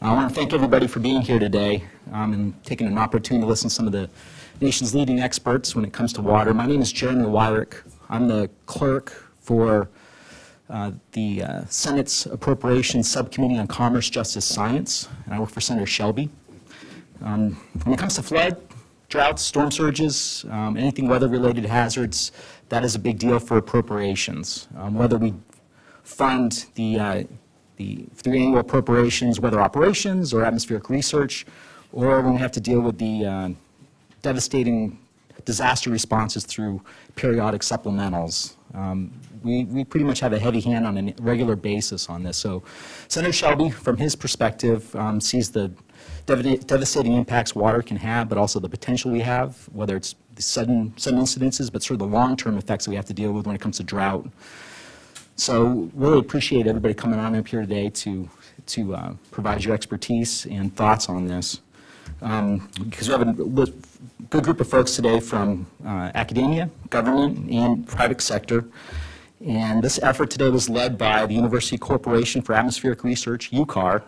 I want to thank everybody for being here today um, and taking an opportunity to listen to some of the nation's leading experts when it comes to water. My name is Jeremy Weirich. I'm the clerk for uh, the uh, Senate's Appropriations Subcommittee on Commerce, Justice, Science, and I work for Senator Shelby. Um, When it comes to flood, droughts, storm surges, um, anything weather-related hazards, that is a big deal for appropriations. Um, Whether we fund the, uh, the, three annual appropriations, weather operations or atmospheric research, or when we have to deal with the uh, devastating disaster responses through periodic supplementals. Um, We, we pretty much have a heavy hand on a regular basis on this. So Senator Shelby, from his perspective, um, sees the dev- devastating impacts water can have, but also the potential we have, whether it's the sudden, sudden incidences, but sort of the long-term effects that we have to deal with when it comes to drought. So really appreciate everybody coming on up here today to, to uh, provide your expertise and thoughts on this. Um, Because we have a good group of folks today from uh, academia, government, and private sector. And this effort today was led by the University Corporation for Atmospheric Research, UCAR,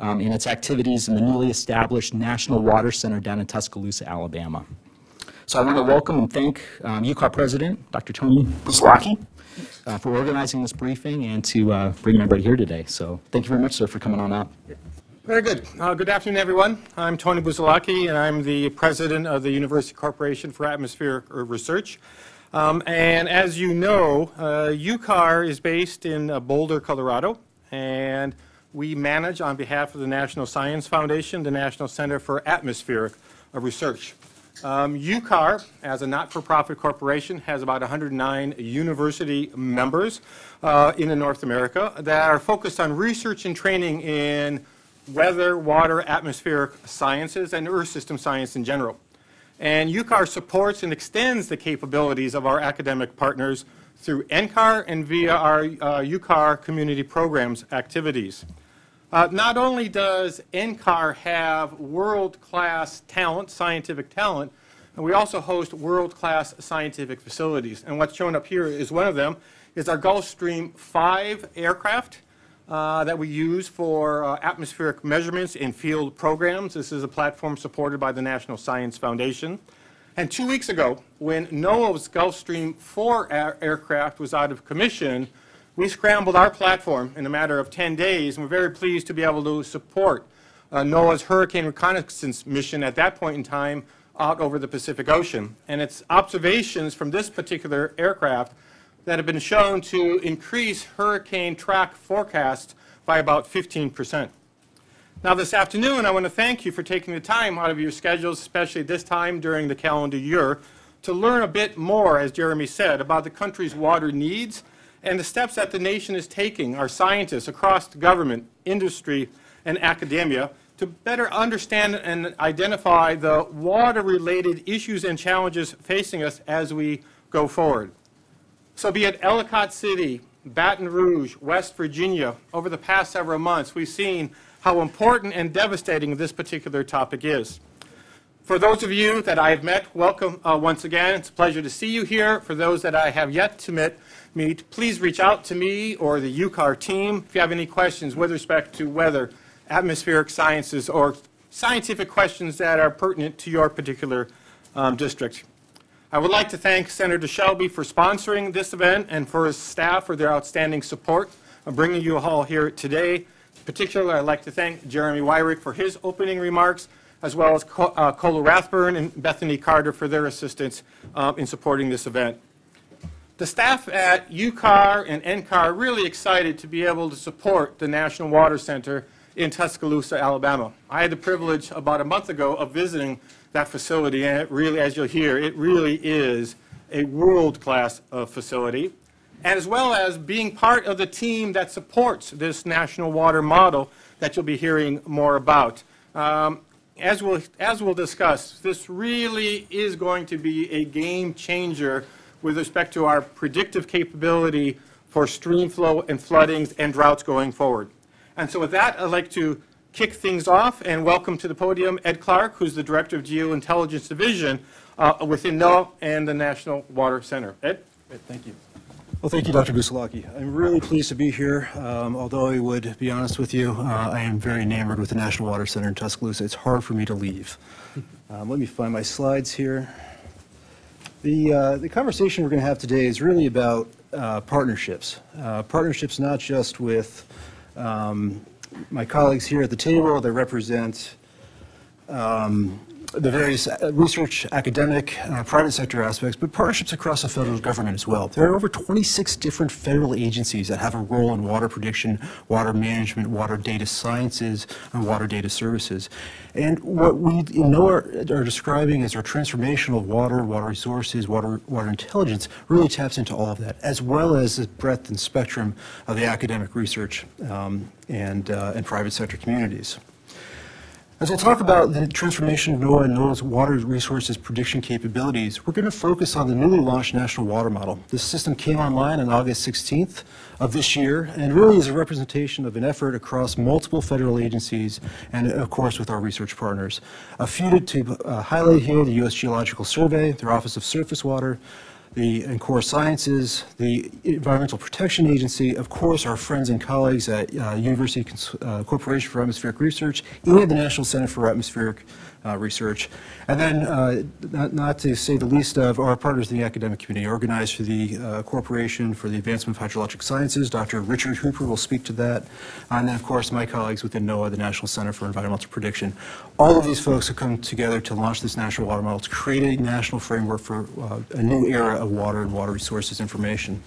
um, in its activities in the newly established National Water Center down in Tuscaloosa, Alabama. So I want to welcome and thank um, UCAR President, Dr. Tony Busalacchi, uh, for organizing this briefing and to uh, bring everybody here today. So thank you very much, sir, for coming on up. Very good. Uh, Good afternoon, everyone. I'm Tony Busalacchi, and I'm the president of the University Corporation for Atmospheric Research. Um, And as you know, uh, UCAR is based in uh, Boulder, Colorado, and we manage, on behalf of the National Science Foundation, the National Center for Atmospheric Research. Um, UCAR, as a not-for-profit corporation, has about 109 university members uh, in North America that are focused on research and training in weather, water, atmospheric sciences, and earth system science in general. And UCAR supports and extends the capabilities of our academic partners through NCAR and via our uh, UCAR community programs activities. Uh, Not only does NCAR have world-class talent, scientific talent, and we also host world-class scientific facilities. And what's shown up here is one of them, is our Gulfstream 5 aircraft uh, that we use for uh, atmospheric measurements in field programs. This is a platform supported by the National Science Foundation. And two weeks ago, when NOAA's Gulfstream 4 aircraft was out of commission, we scrambled our platform in a matter of 10 days, and we're very pleased to be able to support uh, NOAA's hurricane reconnaissance mission at that point in time out over the Pacific Ocean. And it's observations from this particular aircraft that have been shown to increase hurricane track forecasts by about 15 percent. Now, this afternoon, I want to thank you for taking the time out of your schedules, especially this time during the calendar year, to learn a bit more, as Jeremy said, about the country's water needs and the steps that the nation is taking, our scientists across the government, industry, and academia, to better understand and identify the water-related issues and challenges facing us as we go forward. So be it Ellicott City, Baton Rouge, West Virginia, over the past several months, we've seen how important and devastating this particular topic is. For those of you that I have met, welcome uh, once again. It's a pleasure to see you here. For those that I have yet to meet, meet, please reach out to me or the UCAR team if you have any questions with respect to weather, atmospheric sciences, or scientific questions that are pertinent to your particular um, district. I would like to thank Senator Shelby for sponsoring this event and for his staff for their outstanding support of bringing you all here today. Particularly, I'd like to thank Jeremy Weirich for his opening remarks, as well as uh, Cola Rathburn and Bethany Carter for their assistance uh, in supporting this event. The staff at UCAR and NCAR are really excited to be able to support the National Water Center in Tuscaloosa, Alabama. I had the privilege about a month ago of visiting that facility, and it really, as you'll hear, it really is a world-class uh, facility, and as well as being part of the team that supports this national water model that you'll be hearing more about. Um, as we'll, as we'll discuss, this really is going to be a game changer with respect to our predictive capability for stream flow and floodings and droughts going forward. And so with that, I'd like to kick things off and welcome to the podium Ed Clark, who's the Director of Geointelligence Division uh, within NOAA and the National Water Center. Ed? Great, thank you. Well, thank you, Dr. Busalacchi. I'm really pleased to be here. Um, although I would be honest with you, uh, I am very enamored with the National Water Center in Tuscaloosa. It's hard for me to leave. Um, let me find my slides here. The, uh, the conversation we're going to have today is really about uh, partnerships. Uh, partnerships not just with um, my colleagues here at the table that represent um, the various uh, research, academic, uh, private sector aspects, but partnerships across the federal government as well. There are over 26 different federal agencies that have a role in water prediction, water management, water data sciences, and water data services. And what we NOAA are, are describing as our transformation of water, water resources, water, water intelligence really taps into all of that, as well as the breadth and spectrum of the academic research um, and, uh, and private sector communities. As I talk about the transformation of NOAA and NOAA's water resources prediction capabilities, we're going to focus on the newly launched National Water Model. This system came online on August 16th of this year and really is a representation of an effort across multiple federal agencies and, of course, with our research partners. A few to uh, highlight here, the U.S. Geological Survey, their Office of Surface Water, the and Core Sciences, the Environmental Protection Agency, of course, our friends and colleagues at uh, University Cons- uh, Corporation for Atmospheric Research, and the National Center for Atmospheric uh, Research. And then, uh, not, not to say the least of our partners in the academic community, organized through the uh, Corporation for the Advancement of Hydrologic Sciences. Dr. Richard Hooper will speak to that. And then, of course, my colleagues within NOAA, the National Center for Environmental Prediction. All of these folks have come together to launch this national water model to create a national framework for uh, a new era of water and water resources information.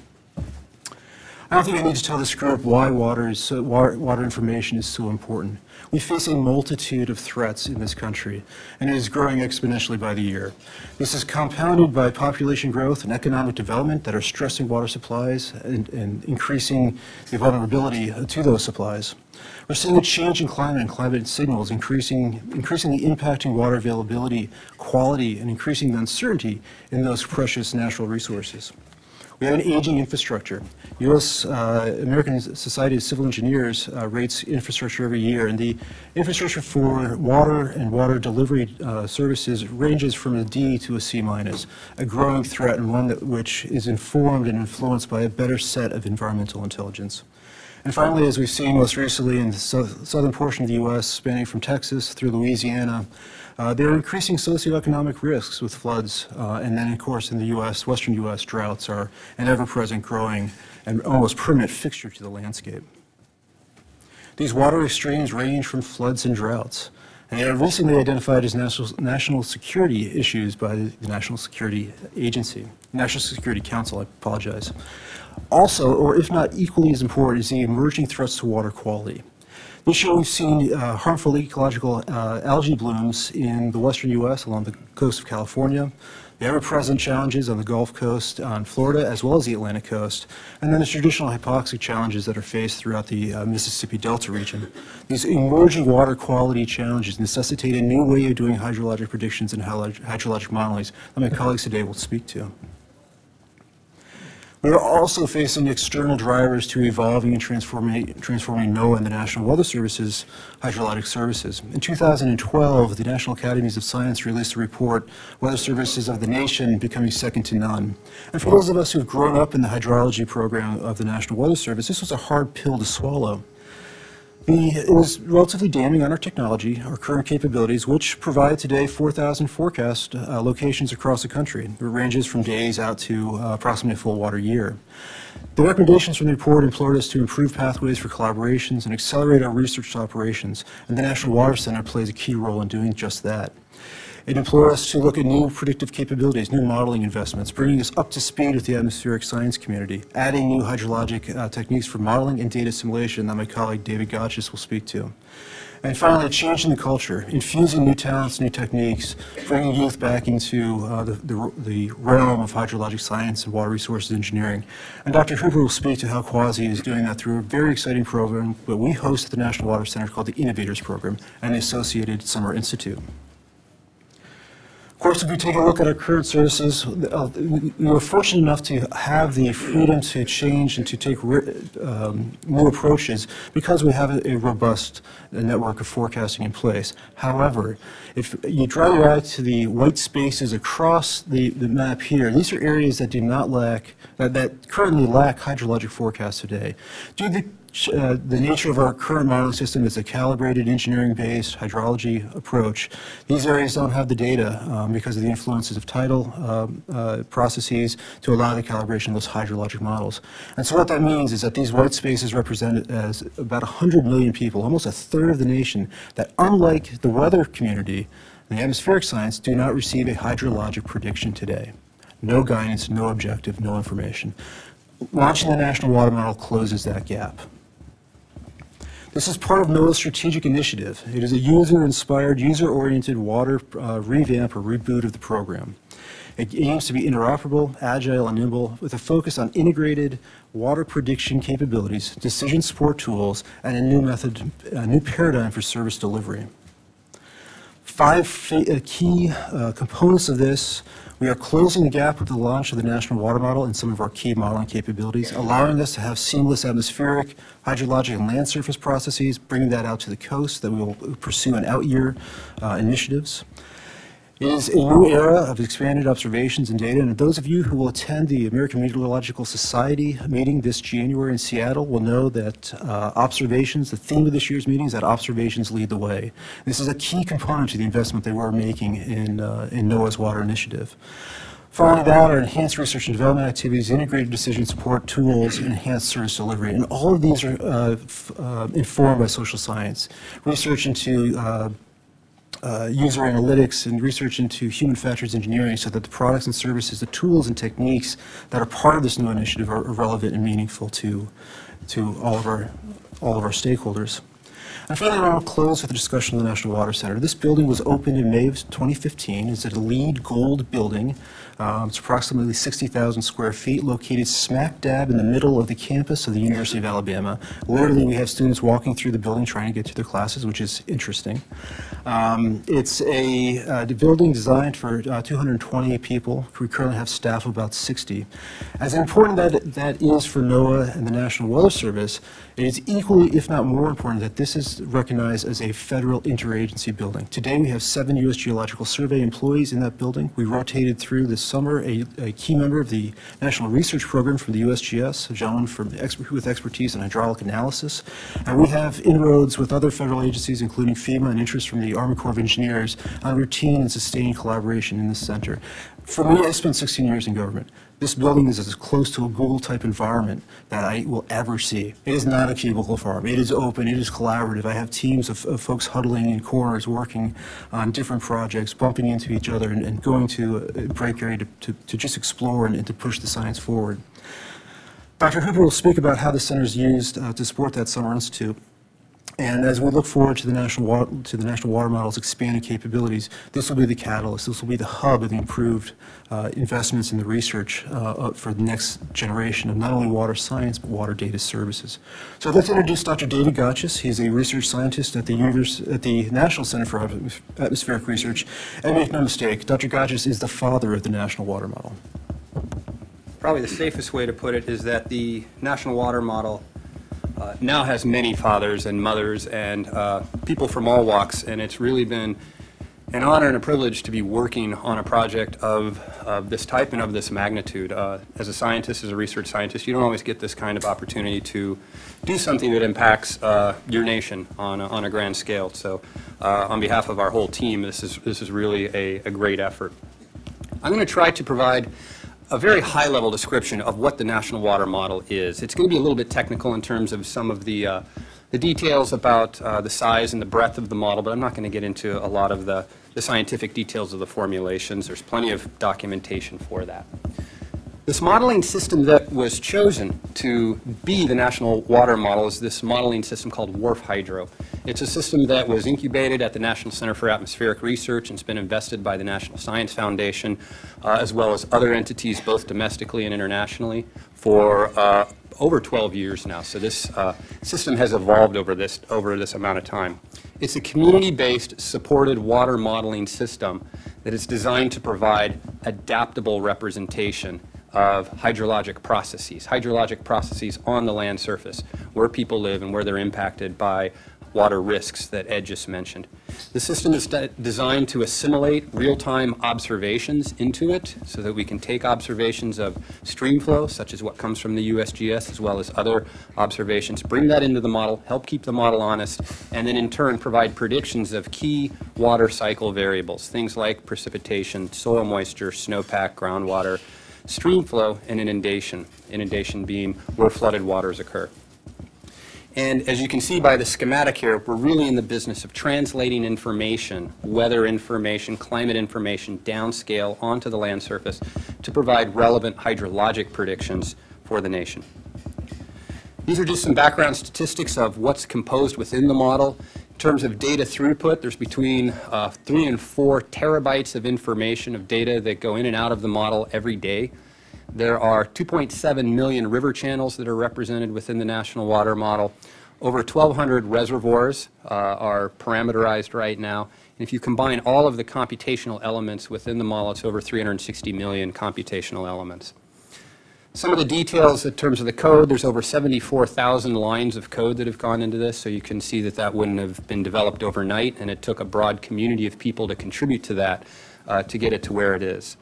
I don't think I need to tell this group why water, is so, water, water information is so important. We face a multitude of threats in this country, and it is growing exponentially by the year. This is compounded by population growth and economic development that are stressing water supplies and, and increasing the vulnerability to those supplies. We're seeing a change in climate and climate signals increasing, increasingly impacting water availability, quality, and increasing the uncertainty in those precious natural resources. We have an aging infrastructure. U.S. Uh, American Society of Civil Engineers uh, rates infrastructure every year, and the infrastructure for water and water delivery uh, services ranges from a D to a C minus, a growing threat and one that, which is informed and influenced by a better set of environmental intelligence. And finally, as we've seen most recently in the so southern portion of the U.S., spanning from Texas through Louisiana, uh, there are increasing socioeconomic risks with floods, uh, and then, of course, in the U.S., western U.S., droughts are an ever-present, growing, and almost permanent fixture to the landscape. These water extremes range from floods and droughts, and they are recently identified as national, national security issues by the National Security Agency, National Security Council, I apologize. Also, or if not equally as important, is the emerging threats to water quality. This year, we've seen uh, harmful ecological uh, algae blooms in the western U.S. along the coast of California, the ever-present challenges on the Gulf Coast, on Florida, as well as the Atlantic coast, and then the traditional hypoxic challenges that are faced throughout the uh, Mississippi Delta region. These emerging water quality challenges necessitate a new way of doing hydrologic predictions and hydrologic modeling that my colleagues today will speak to. We are also facing external drivers to evolving and transforming, transforming NOAA and the National Weather Service's hydrologic services. In 2012, the National Academies of Science released a report, Weather Services of the Nation Becoming Second to None. And for those of us who have grown up in the hydrology program of the National Weather Service, this was a hard pill to swallow. It was relatively damning on our technology, our current capabilities, which provide today 4,000 forecast uh, locations across the country. It ranges from days out to uh, approximately full water year. The recommendations from the report implored us to improve pathways for collaborations and accelerate our research operations, and the National Water Center plays a key role in doing just that. It implored us to look at new predictive capabilities, new modeling investments, bringing us up to speed with the atmospheric science community, adding new hydrologic uh, techniques for modeling and data assimilation that my colleague David Gochis will speak to. And finally, changing the culture, infusing new talents, new techniques, bringing youth back into uh, the, the, the, realm of hydrologic science and water resources engineering. And Dr. Hooper will speak to how CUAHSI is doing that through a very exciting program that we host at the National Water Center called the Innovators Program and the associated Summer Institute. Of course, if we take a look at our current services, uh, we we were fortunate enough to have the freedom to change and to take um, new approaches because we have a robust uh, network of forecasting in place. However, if you draw your eye to the white spaces across the, the map here, these are areas that do not lack, that, that currently lack hydrologic forecasts today. To the uh, the nature of our current modeling system is a calibrated, engineering-based hydrology approach. These areas don't have the data um, because of the influences of tidal um, uh, processes to allow the calibration of those hydrologic models. And so what that means is that these white spaces represent as about 100 million people, almost a third of the nation, that unlike the weather community, the atmospheric science do not receive a hydrologic prediction today. No guidance, no objective, no information. Launching the National Water Model closes that gap. This is part of NOAA's strategic initiative. It is a user-inspired, user-oriented water uh, revamp or reboot of the program. It aims to be interoperable, agile, and nimble with a focus on integrated water prediction capabilities, decision support tools, and a new method, a new paradigm for service delivery. Five uh, key uh, components of this. We are closing the gap with the launch of the National Water Model and some of our key modeling capabilities, allowing us to have seamless atmospheric, hydrologic, and land surface processes, bringing that out to the coast that we will pursue in out-year uh, initiatives. It is a new era of expanded observations and data, and those of you who will attend the American Meteorological Society meeting this January in Seattle will know that uh, observations, the theme of this year's meeting is that observations lead the way. This is a key component to the investment that we're making in, uh, in NOAA's water initiative. Following that are enhanced research and development activities, integrated decision support tools, and enhanced service delivery. And all of these are uh, uh, informed by social science. Research into uh, user analytics and research into human factors engineering so that the products and services, the tools and techniques that are part of this new initiative are are relevant and meaningful to, to all of our, all of our stakeholders. And finally, I want to close with a discussion of the National Water Center. This building was opened in May of 2015. It's a LEED Gold building. Um, It's approximately 60,000 square feet, located smack dab in the middle of the campus of the University of Alabama. Literally, we have students walking through the building trying to get to their classes, which is interesting. Um, It's a uh, building designed for uh, 220 people. We currently have staff of about 60. As important that that is for NOAA and the National Weather Service, it is equally, if not more important, that this is recognized as a federal interagency building. Today, we have seven U.S. Geological Survey employees in that building. We rotated through this summer a a key member of the National Research Program from the USGS, a gentleman from expert- with expertise in hydraulic analysis. And we have inroads with other federal agencies, including FEMA and interest from the Army Corps of Engineers, on routine and sustained collaboration in this center. For me, I spent 16 years in government. This building is as close to a Google-type environment that I will ever see. It is not a cubicle farm. It is open, it is collaborative. I have teams of, of folks huddling in corners, working on different projects, bumping into each other, and, and going to a break area to, to, to just explore and, and to push the science forward. Dr. Hooper will speak about how the center is used uh, to support that Summer Institute. And as we look forward to the National Water, to the National Water Model's expanded capabilities, this will be the catalyst, this will be the hub of the improved uh, investments in the research uh, for the next generation of not only water science, but water data services. So let's introduce Dr. David Gochis. He's a research scientist at the univers- at the National Center for Atmospheric Research. And make no mistake, Dr. Gochis is the father of the National Water Model. Probably the safest way to put it is that the National Water Model uh, now has many fathers and mothers and uh, people from all walks, and it's really been an honor and a privilege to be working on a project of, of this type and of this magnitude. Uh, As a scientist, as a research scientist, you don't always get this kind of opportunity to do something that impacts uh, your nation on, a- on a grand scale. So uh, on behalf of our whole team, this is, this is really a, a great effort. I'm going to try to provide a very high-level description of what the National Water Model is. It's going to be a little bit technical in terms of some of the, uh, the details about uh, the size and the breadth of the model, but I'm not going to get into a lot of the, the scientific details of the formulations. There's plenty of documentation for that. This modeling system that was chosen to be the national water model is this modeling system called WRF Hydro. It's a system that was incubated at the National Center for Atmospheric Research and it's been invested by the National Science Foundation, uh, as well as other entities, both domestically and internationally, for uh, over 12 years now, so this uh, system has evolved over this, over this amount of time. It's a community-based, supported water modeling system that is designed to provide adaptable representation of hydrologic processes, hydrologic processes on the land surface, where people live and where they're impacted by water risks that Ed just mentioned. The system is de- designed to assimilate real-time observations into it so that we can take observations of stream flow, such as what comes from the USGS, as well as other observations, bring that into the model, help keep the model honest, and then in turn provide predictions of key water cycle variables, things like precipitation, soil moisture, snowpack, groundwater, stream flow, and inundation, inundation being where flooded waters occur. And as you can see by the schematic here, we're really in the business of translating information, weather information, climate information, downscale onto the land surface to provide relevant hydrologic predictions for the nation. These are just some background statistics of what's composed within the model. In terms of data throughput, there's between uh, three and four terabytes of information of data that go in and out of the model every day. There are 2.7 million river channels that are represented within the National Water Model. Over 1,200 reservoirs uh, are parameterized right now. And if you combine all of the computational elements within the model, it's over 360 million computational elements. Some of the details in terms of the code, there's over 74,000 lines of code that have gone into this, so you can see that that wouldn't have been developed overnight, and it took a broad community of people to contribute to that uh, to get it to where it is.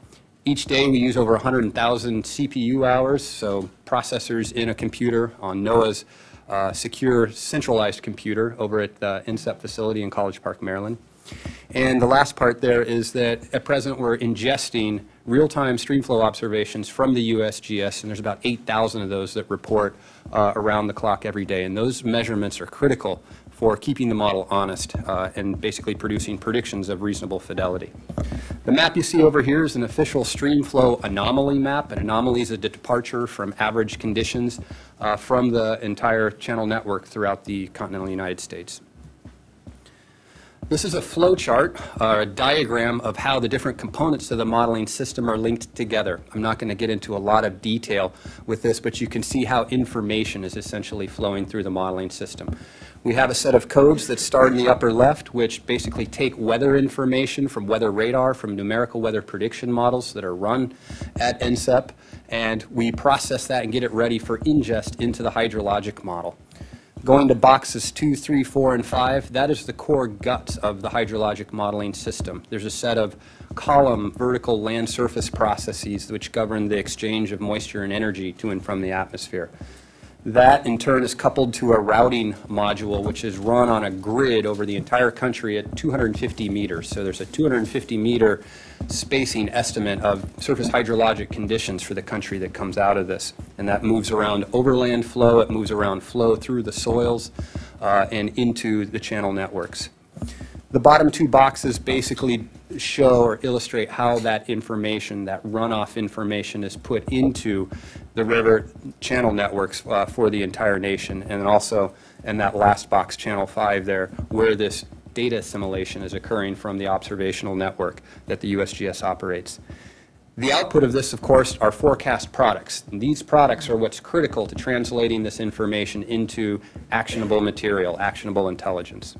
Each day, we use over 100,000 CPU hours, so processors in a computer on NOAA's uh, secure centralized computer over at the NCEP facility in College Park, Maryland. And the last part there is that at present we're ingesting real-time streamflow observations from the USGS, and there's about 8,000 of those that report uh, around the clock every day. And those measurements are critical for keeping the model honest uh, and basically producing predictions of reasonable fidelity. The map you see over here is an official streamflow anomaly map. An anomaly is a departure from average conditions uh, from the entire channel network throughout the continental United States. This is a flow chart, uh, a diagram of how the different components of the modeling system are linked together. I'm not going to get into a lot of detail with this, but you can see how information is essentially flowing through the modeling system. We have a set of codes that start in the upper left, which basically take weather information from weather radar, from numerical weather prediction models that are run at NCEP, and we process that and get it ready for ingest into the hydrologic model. Going to boxes two, three, four, and five, that is the core guts of the hydrologic modeling system. There's a set of column vertical land surface processes which govern the exchange of moisture and energy to and from the atmosphere. That, in turn, is coupled to a routing module, which is run on a grid over the entire country at 250 meters. So there's a 250 meter spacing estimate of surface hydrologic conditions for the country that comes out of this. And that moves around overland flow, it moves around flow through the soils uh, and into the channel networks. The bottom two boxes basically show or illustrate how that information, that runoff information is put into the river channel networks uh, for the entire nation. And also, in that last box, channel five there, where this data assimilation is occurring from the observational network that the USGS operates. The output of this, of course, are forecast products. And these products are what's critical to translating this information into actionable material, actionable intelligence.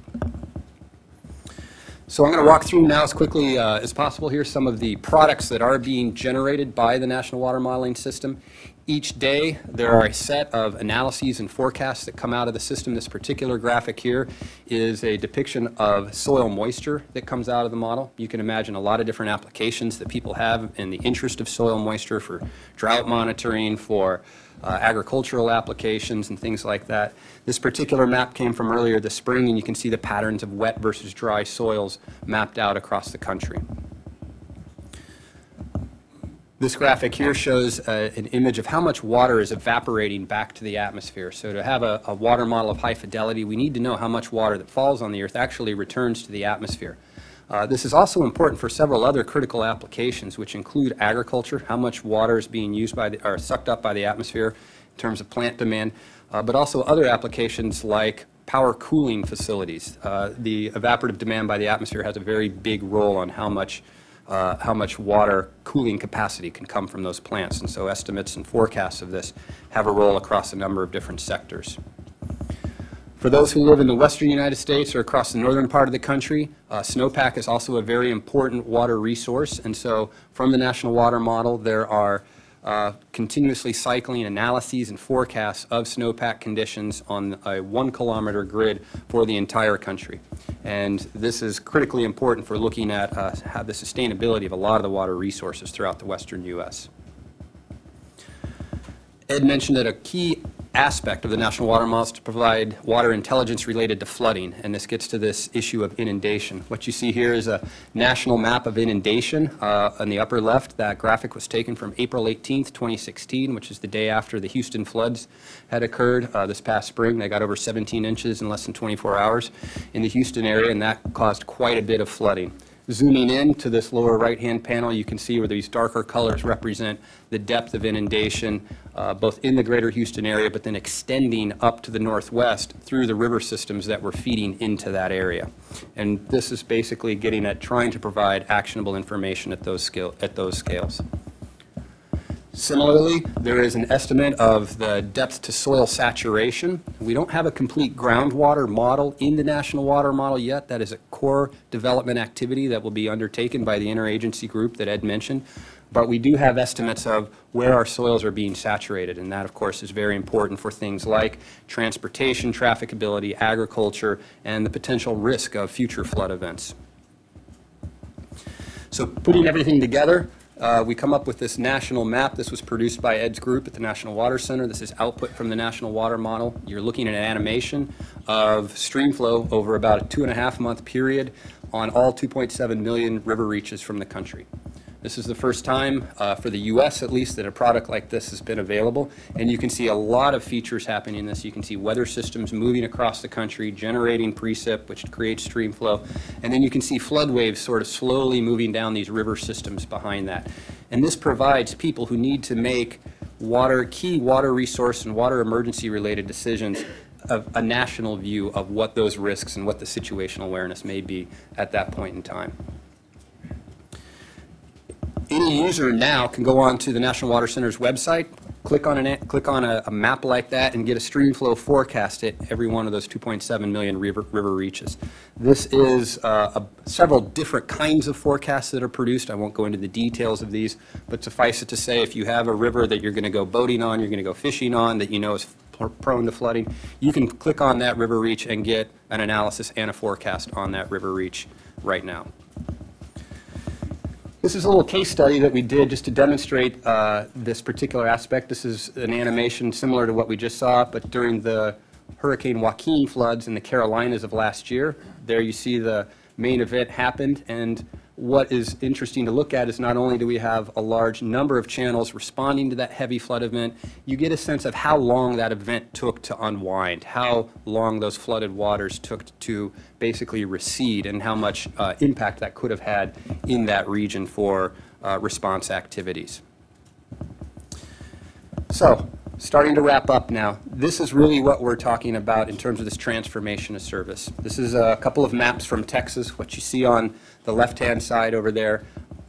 So I'm going to walk through now as quickly uh, as possible here some of the products that are being generated by the National Water Modeling System. Each day, there are a set of analyses and forecasts that come out of the system. This particular graphic here is a depiction of soil moisture that comes out of the model. You can imagine a lot of different applications that people have in the interest of soil moisture for drought monitoring, for uh, agricultural applications and things like that. This particular map came from earlier this spring, and you can see the patterns of wet versus dry soils mapped out across the country. This graphic here shows uh, an image of how much water is evaporating back to the atmosphere. So to have a, a, water model of high fidelity, we need to know how much water that falls on the Earth actually returns to the atmosphere. Uh, this is also important for several other critical applications, which include agriculture, how much water is being used by the, or sucked up by the atmosphere in terms of plant demand, uh, but also other applications like power cooling facilities. Uh, the evaporative demand by the atmosphere has a very big role on how much uh, how much water cooling capacity can come from those plants. And so estimates and forecasts of this have a role across a number of different sectors. For those who live in the western United States or across the northern part of the country, uh, snowpack is also a very important water resource. And so from the National Water Model, there are uh, continuously cycling analyses and forecasts of snowpack conditions on a one-kilometer grid for the entire country. And this is critically important for looking at uh, the sustainability of a lot of the water resources throughout the western U.S. Ed mentioned that a key aspect of the National Water Model to provide water intelligence related to flooding, and this gets to this issue of inundation. What you see here is a national map of inundation. Uh, on the upper left, that graphic was taken from April 18th, 2016, which is the day after the Houston floods had occurred uh, this past spring. They got over 17 inches in less than 24 hours in the Houston area, and that caused quite a bit of flooding. Zooming in to this lower right-hand panel, you can see where these darker colors represent the depth of inundation, uh, both in the greater Houston area, but then extending up to the northwest through the river systems that were feeding into that area. And this is basically getting at trying to provide actionable information at those, scale, at those scales. Similarly, there is an estimate of the depth to soil saturation. We don't have a complete groundwater model in the National Water Model yet. That is a core development activity that will be undertaken by the interagency group that Ed mentioned. But we do have estimates of where our soils are being saturated, and that, of course, is very important for things like transportation, trafficability, agriculture, and the potential risk of future flood events. So putting everything together, uh, we come up with this national map. This was produced by Ed's group at the National Water Center. This is output from the National Water Model. You're looking at an animation of stream flow over about a two and a half month period on all 2.7 million river reaches from the country. This is the first time, uh, for the U.S. at least, that a product like this has been available. And you can see a lot of features happening in this. You can see weather systems moving across the country, generating precip, which creates stream flow. And then you can see flood waves sort of slowly moving down these river systems behind that. And this provides people who need to make water, key water resource and water emergency related decisions of a national view of what those risks and what the situational awareness may be at that point in time any user now can go on to the National Water Center's website, click on, an, click on a, a, map like that, and get a stream flow forecast at every one of those 2.7 million river, river reaches. This is uh, a, several different kinds of forecasts that are produced. I won't go into the details of these, but suffice it to say, if you have a river that you're going to go boating on, you're going to go fishing on, that you know is prone to flooding, you can click on that river reach and get an analysis and a forecast on that river reach right now. This is a little case study that we did just to demonstrate uh, this particular aspect. This is an animation similar to what we just saw, but during the Hurricane Joaquin floods in the Carolinas of last year. There you see the main event happened, and what is interesting to look at is not only do we have a large number of channels responding to that heavy flood event, you get a sense of how long that event took to unwind, how long those flooded waters took to basically recede, and how much uh, impact that could have had in that region for uh, response activities. So, starting to wrap up now. This is really what we're talking about in terms of this transformation of service. This is a couple of maps from Texas. What you see on the left-hand side over there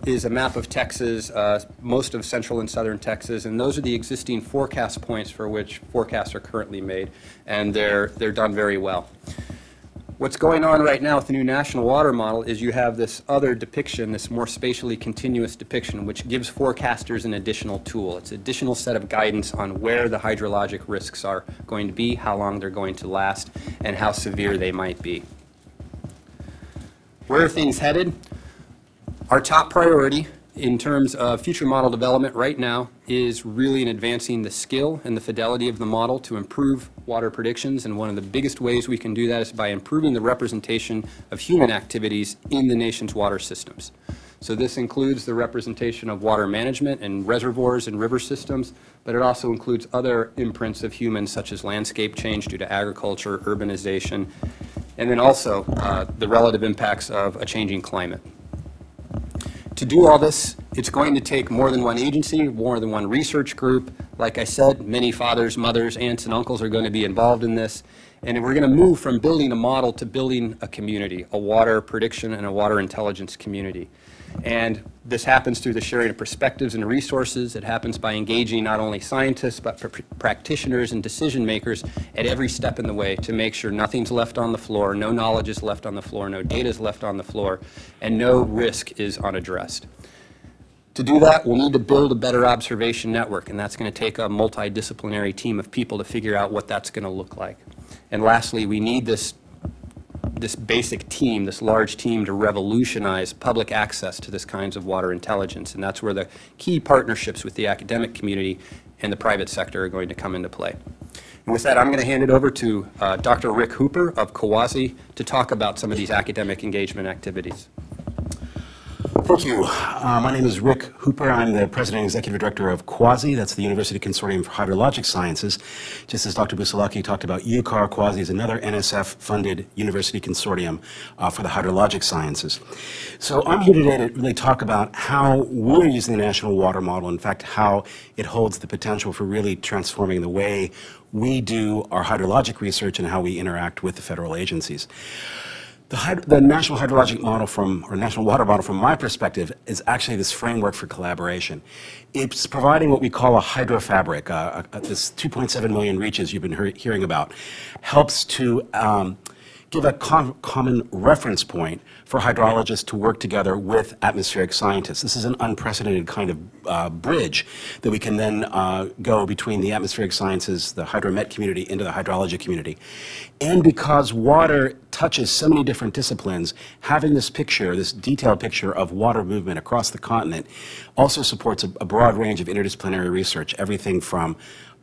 is a map of Texas, uh, most of central and southern Texas, and those are the existing forecast points for which forecasts are currently made, and they're, they're done very well. What's going on right now with the new national water model is you have this other depiction, this more spatially continuous depiction, which gives forecasters an additional tool. It's an additional set of guidance on where the hydrologic risks are going to be, how long they're going to last, and how severe they might be. Where are things headed? Our top priority in terms of future model development right now is really in advancing the skill and the fidelity of the model to improve water predictions. And one of the biggest ways we can do that is by improving the representation of human activities in the nation's water systems. So this includes the representation of water management and reservoirs and river systems, but it also includes other imprints of humans such as landscape change due to agriculture, urbanization, and then also uh, the relative impacts of a changing climate. To do all this, it's going to take more than one agency, more than one research group. Like I said, many fathers, mothers, aunts, and uncles are going to be involved in this. And we're going to move from building a model to building a community, a water prediction and a water intelligence community. And this happens through the sharing of perspectives and resources. It happens by engaging not only scientists, but pr- practitioners and decision makers at every step in the way to make sure nothing's left on the floor, no knowledge is left on the floor, no data is left on the floor, and no risk is unaddressed. To do that, we'll need to build a better observation network, and that's going to take a multidisciplinary team of people to figure out what that's going to look like. And lastly, we need this, this basic team, this large team to revolutionize public access to this kinds of water intelligence, and that's where the key partnerships with the academic community and the private sector are going to come into play. And with that, I'm going to hand it over to uh, Dr. Rick Hooper of CUAHSI to talk about some of these academic engagement activities. Thank you. Uh, my name is Rick Hooper. I'm the President and Executive Director of CUAHSI. That's the University Consortium for Hydrologic Sciences. Just as Dr. Busalacchi talked about, UCAR CUAHSI is another NSF-funded university consortium uh, for the hydrologic sciences. So I'm here today to really talk about how we're using the National Water Model, in fact, how it holds the potential for really transforming the way we do our hydrologic research and how we interact with the federal agencies. The, the National Hydrologic Model from, or National Water Model from my perspective, is actually this framework for collaboration. It's providing what we call a hydrofabric, uh, uh, this 2.7 million reaches you've been he- hearing about, helps to um, give a com- common reference point for hydrologists to work together with atmospheric scientists. This is an unprecedented kind of uh, bridge that we can then uh, go between the atmospheric sciences, the hydromet community, into the hydrology community. And because water touches so many different disciplines, having this picture, this detailed picture of water movement across the continent, also supports a, a broad range of interdisciplinary research, everything from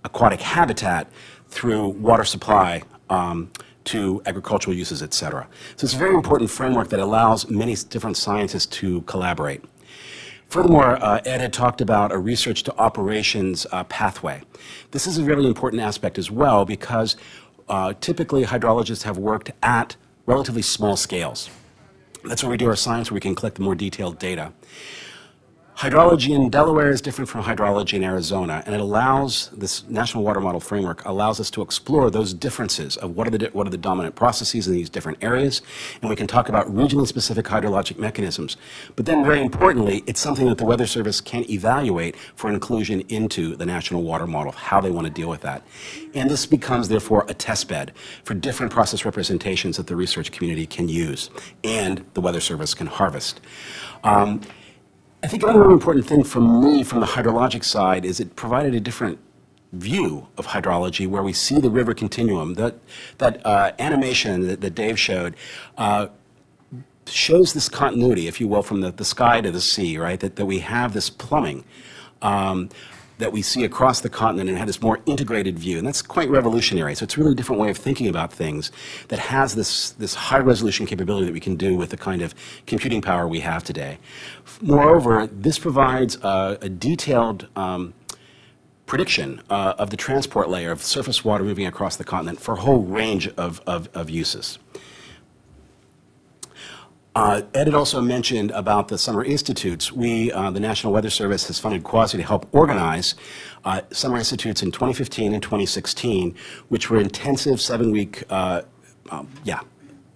aquatic habitat through water supply. Um, to agricultural uses, et cetera. So it's a very important framework that allows many different scientists to collaborate. Furthermore, uh, Ed had talked about a research to operations uh, pathway. This is a really important aspect as well because uh, typically hydrologists have worked at relatively small scales. That's where we do our science, where we can collect the more detailed data. Hydrology in Delaware is different from hydrology in Arizona, and it allows, this National Water Model framework allows us to explore those differences of what are the, what are the dominant processes in these different areas, and we can talk about regionally specific hydrologic mechanisms. But then, very importantly, it's something that the Weather Service can evaluate for inclusion into the National Water Model, how they want to deal with that. And this becomes, therefore, a test bed for different process representations that the research community can use and the Weather Service can harvest. Um, I think another important thing for me from the hydrologic side is it provided a different view of hydrology where we see the river continuum. That, that uh, animation that, that Dave showed uh, shows this continuity, if you will, from the, the sky to the sea, right? That, that we have this plumbing. Um, that we see across the continent and have this more integrated view. And that's quite revolutionary. So it's really a different way of thinking about things that has this, this high resolution capability that we can do with the kind of computing power we have today. Moreover, this provides a, a detailed um, prediction uh, of the transport layer of surface water moving across the continent for a whole range of, of, of uses. Uh, Ed had also mentioned about the summer institutes. We, uh, the National Weather Service, has funded CUAHSI to help organize uh, summer institutes in 2015 and 2016, which were intensive seven-week, uh, um, yeah,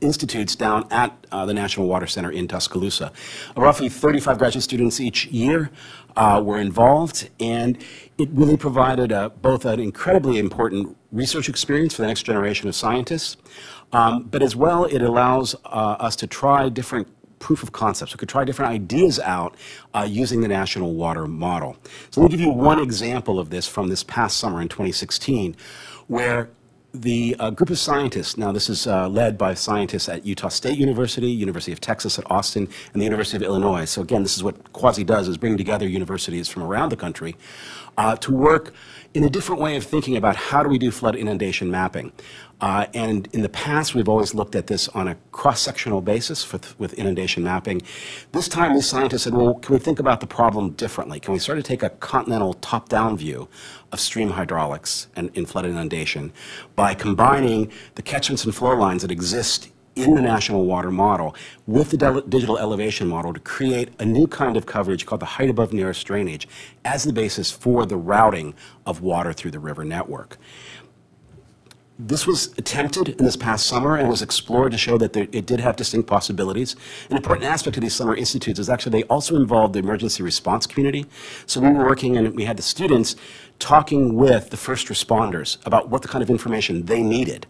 institutes down at uh, the National Water Center in Tuscaloosa. roughly 35 graduate students each year uh, were involved, and it really provided a, both an incredibly important research experience for the next generation of scientists, um, but as well, it allows uh, us to try different proof of concepts. We could try different ideas out uh, using the National Water Model. So let me give you one example of this from this past summer in 2016, where the uh, group of scientists, now this is uh, led by scientists at Utah State University, University of Texas at Austin, and the University of Illinois. So again, this is what CUAHSI does, is bring together universities from around the country uh, to work in a different way of thinking about how do we do flood inundation mapping. Uh, and in the past, we've always looked at this on a cross-sectional basis for, with inundation mapping. This time, the scientists said, well, can we think about the problem differently? Can we sort of take a continental top-down view of stream hydraulics and in flood inundation by combining the catchments and flow lines that exist in the National Water Model with the digital elevation model to create a new kind of coverage called the height above nearest drainage as the basis for the routing of water through the river network. This was attempted in this past summer and was explored to show that there, it did have distinct possibilities. An important aspect of these summer institutes is actually they also involved the emergency response community. So we were working and we had the students talking with the first responders about what the kind of information they needed.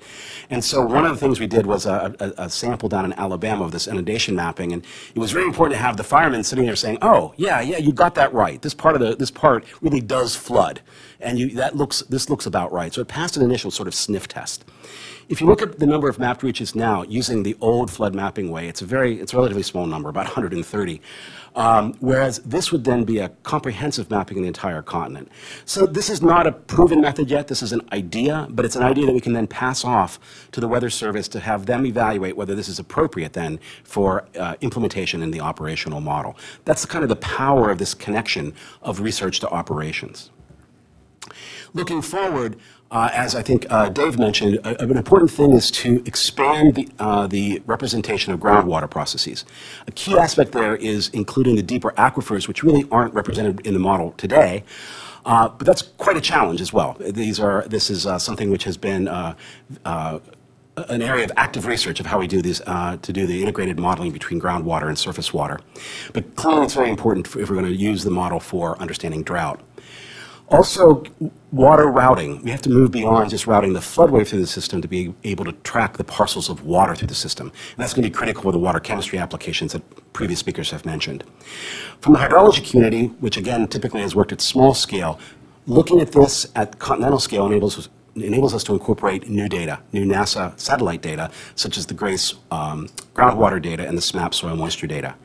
And so one of the things we did was a, a, a sample down in Alabama of this inundation mapping, and it was very important to have the firemen sitting there saying, "Oh, yeah, yeah, you got that right. This part of the this part really does flood, and you, that looks this looks about right." So it passed an initial sort of sniff test. If you look at the number of mapped reaches now using the old flood mapping way, it's a very it's a relatively small number, about 130. Um, whereas this would then be a comprehensive mapping of the entire continent. So this is not a proven method yet. This is an idea, but it's an idea that we can then pass off to the Weather Service to have them evaluate whether this is appropriate then for uh, implementation in the operational model. That's kind of the power of this connection of research to operations. Looking forward, uh, as I think uh, Dave mentioned, a- an important thing is to expand the, uh, the representation of groundwater processes. A key aspect there is including the deeper aquifers, which really aren't represented in the model today. Uh, but that's quite a challenge as well. These are, this is uh, something which has been uh, an area of active research of how we do these, uh, to do the integrated modeling between groundwater and surface water. But clearly, it's very important if we're going to use the model for understanding drought. Also, water routing. We have to move beyond just routing the floodway through the system to be able to track the parcels of water through the system. And that's going to be critical for the water chemistry applications that previous speakers have mentioned. From the hydrology community, which again typically has worked at small scale, looking at this at continental scale enables us enables us to incorporate new data, new NASA satellite data, such as the GRACE um, groundwater data and the SMAP soil moisture data.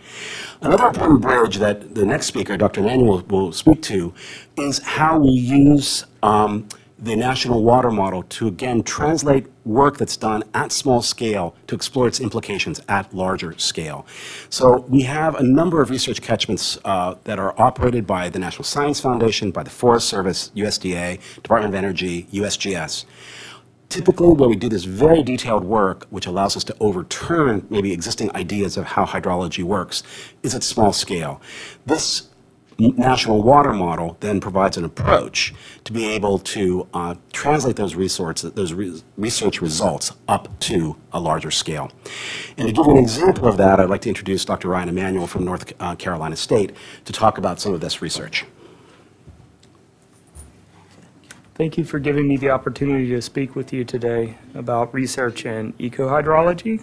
Another important bridge that the next speaker, Dr. Emanuel, will speak to is how we use um, the national water model to again translate work that's done at small scale to explore its implications at larger scale. So we have a number of research catchments uh, that are operated by the National Science Foundation, by the Forest Service, USDA, Department of Energy, USGS. Typically, where we do this very detailed work, which allows us to overturn maybe existing ideas of how hydrology works, is at small scale. This national water model then provides an approach to be able to uh, translate those resources, those re research results up to a larger scale. And to give an example of that, I'd like to introduce Dr. Ryan Emanuel from North uh, Carolina State to talk about some of this research. Thank you for giving me the opportunity to speak with you today about research in ecohydrology,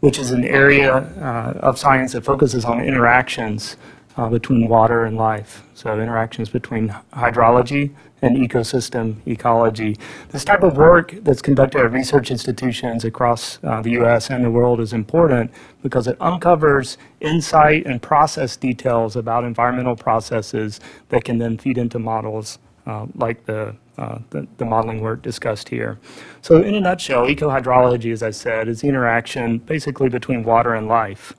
which is an area uh, of science that focuses on interactions uh, between water and life. So interactions between hydrology and ecosystem ecology. This type of work that's conducted at research institutions across uh, the U.S. and the world is important because it uncovers insight and process details about environmental processes that can then feed into models uh, like the, uh, the, the modeling work discussed here. So in a nutshell, ecohydrology, as I said, is the interaction basically between water and life.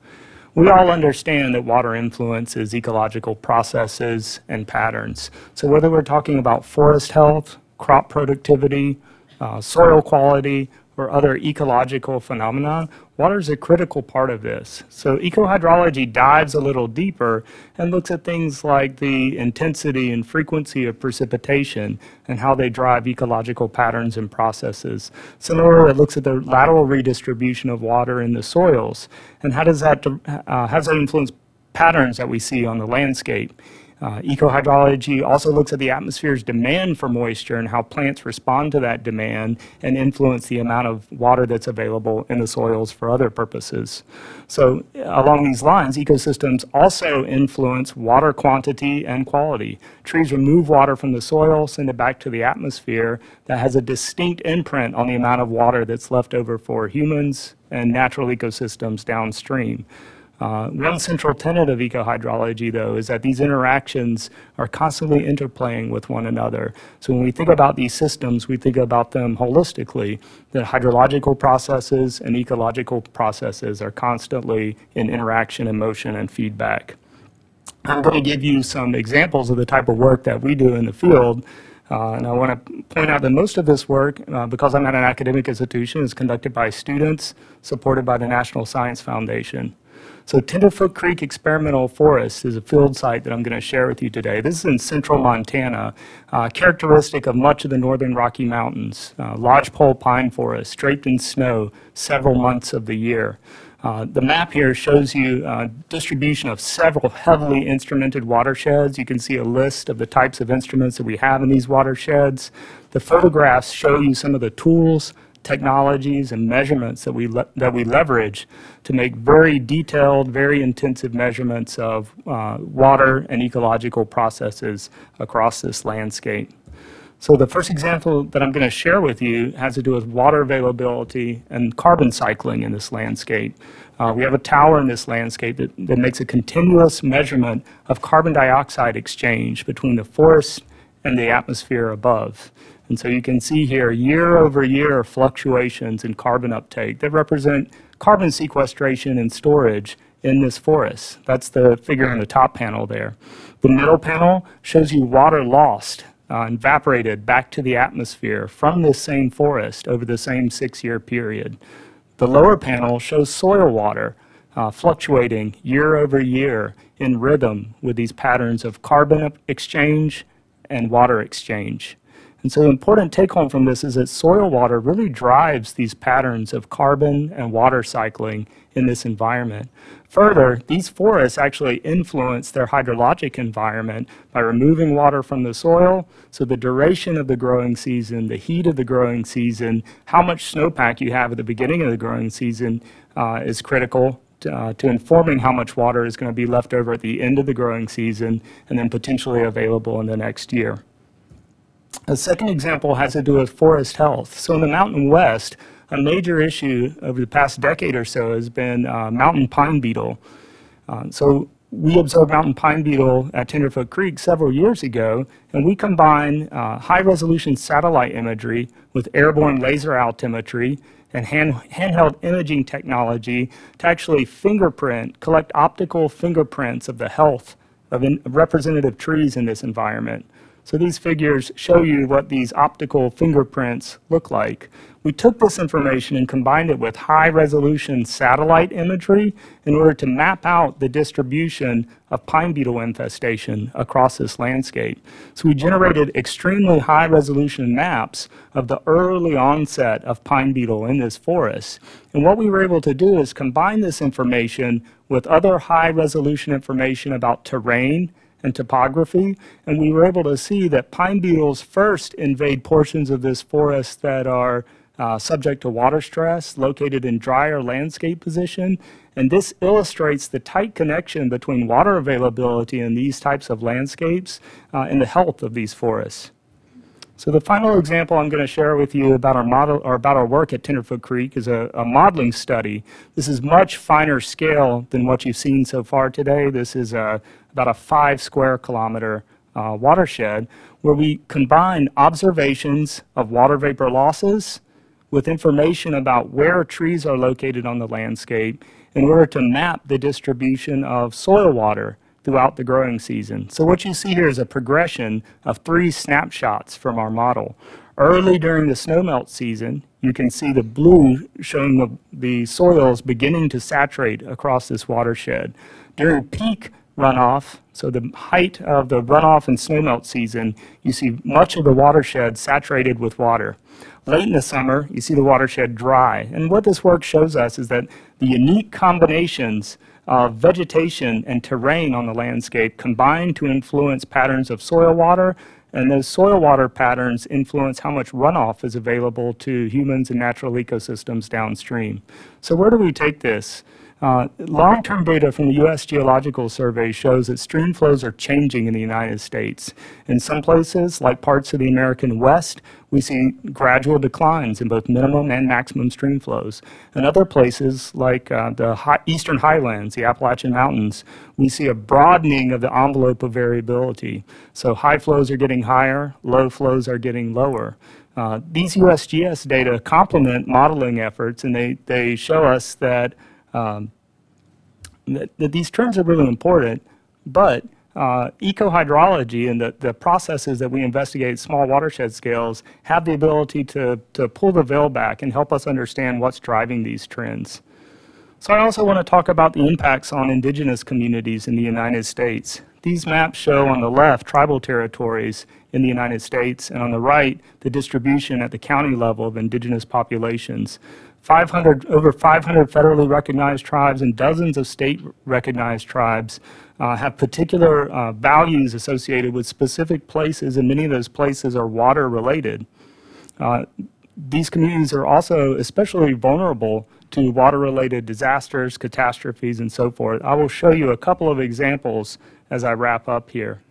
We all understand that water influences ecological processes and patterns. So whether we're talking about forest health, crop productivity, uh, soil quality, or other ecological phenomena, water is a critical part of this. So ecohydrology dives a little deeper and looks at things like the intensity and frequency of precipitation and how they drive ecological patterns and processes. Similarly, it looks at the lateral redistribution of water in the soils and how does that, uh, how does that influence patterns that we see on the landscape. Uh, ecohydrology also looks at the atmosphere's demand for moisture and how plants respond to that demand and influence the amount of water that's available in the soils for other purposes. So along these lines, ecosystems also influence water quantity and quality. Trees remove water from the soil, send it back to the atmosphere. That has a distinct imprint on the amount of water that's left over for humans and natural ecosystems downstream. Uh, one central tenet of ecohydrology, though, is that these interactions are constantly interplaying with one another. So when we think about these systems, we think about them holistically. The hydrological processes and ecological processes are constantly in interaction and motion and feedback. I'm going to give you some examples of the type of work that we do in the field. Uh, and I want to point out that most of this work, uh, because I'm at an academic institution, is conducted by students supported by the National Science Foundation. So Tenderfoot Creek Experimental Forest is a field site that I'm going to share with you today. This is in central Montana, uh, characteristic of much of the northern Rocky Mountains. Uh, lodgepole pine forest, draped in snow several months of the year. Uh, The map here shows you uh, distribution of several heavily instrumented watersheds. You can see a list of the types of instruments that we have in these watersheds. The photographs show you some of the tools, technologies, and measurements that we, that we leverage to make very detailed, very intensive measurements of uh, water and ecological processes across this landscape. So the first example that I'm going to share with you has to do with water availability and carbon cycling in this landscape. Uh, we have a tower in this landscape that, that makes a continuous measurement of carbon dioxide exchange between the forest and the atmosphere above. And so you can see here year over year fluctuations in carbon uptake that represent carbon sequestration and storage in this forest. That's the figure in the top panel there. The middle panel shows you water lost uh, evaporated back to the atmosphere from this same forest over the same six-year period. The lower panel shows soil water uh, fluctuating year over year in rhythm with these patterns of carbon exchange and water exchange. And so the important take home from this is that soil water really drives these patterns of carbon and water cycling in this environment. Further, these forests actually influence their hydrologic environment by removing water from the soil. So the duration of the growing season, the heat of the growing season, how much snowpack you have at the beginning of the growing season uh, is critical uh, to informing how much water is going to be left over at the end of the growing season and then potentially available in the next year. A second example has to do with forest health. So in the Mountain West, a major issue over the past decade or so has been uh, mountain pine beetle. Uh, so we observed mountain pine beetle at Tenderfoot Creek several years ago, and we combine uh, high-resolution satellite imagery with airborne laser altimetry and hand, handheld imaging technology to actually fingerprint, collect optical fingerprints of the health of in, representative trees in this environment. So these figures show you what these optical fingerprints look like. We took this information and combined it with high resolution satellite imagery in order to map out the distribution of pine beetle infestation across this landscape. So we generated extremely high resolution maps of the early onset of pine beetle in this forest. And what we were able to do is combine this information with other high resolution information about terrain and topography, and we were able to see that pine beetles first invade portions of this forest that are uh, subject to water stress, located in drier landscape position, and this illustrates the tight connection between water availability in these types of landscapes uh, and the health of these forests. So the final example I'm going to share with you about our model or about our work at Tenderfoot Creek is a, a, modeling study. This is much finer scale than what you've seen so far today. This is a, about a five square kilometer uh, watershed where we combine observations of water vapor losses with information about where trees are located on the landscape in order to map the distribution of soil water throughout the growing season. So what you see here is a progression of three snapshots from our model. Early during the snowmelt season, you can see the blue showing the, the soils beginning to saturate across this watershed. During peak runoff, so the height of the runoff and snowmelt season, you see much of the watershed saturated with water. Late in the summer, you see the watershed dry. And what this work shows us is that the unique combinations of vegetation and terrain on the landscape combine to influence patterns of soil water, and those soil water patterns influence how much runoff is available to humans and natural ecosystems downstream. So where do we take this? Uh, long-term data from the U.S. Geological Survey shows that stream flows are changing in the United States. In some places, like parts of the American West, we see gradual declines in both minimum and maximum stream flows. In other places, like uh, the high, eastern highlands, the Appalachian Mountains, we see a broadening of the envelope of variability. So high flows are getting higher, low flows are getting lower. Uh, these USGS data complement modeling efforts, and they, they show us that um, these trends are really important, but uh, ecohydrology and the, the processes that we investigate at small watershed scales have the ability to, to pull the veil back and help us understand what's driving these trends. So I also want to talk about the impacts on indigenous communities in the United States. These maps show on the left tribal territories in the United States, and on the right, the distribution at the county level of indigenous populations. 500, over 500 federally recognized tribes and dozens of state recognized tribes uh, have particular uh, values associated with specific places, and many of those places are water related. Uh, these communities are also especially vulnerable to water-related disasters, catastrophes, and so forth. I will show you a couple of examples as I wrap up here.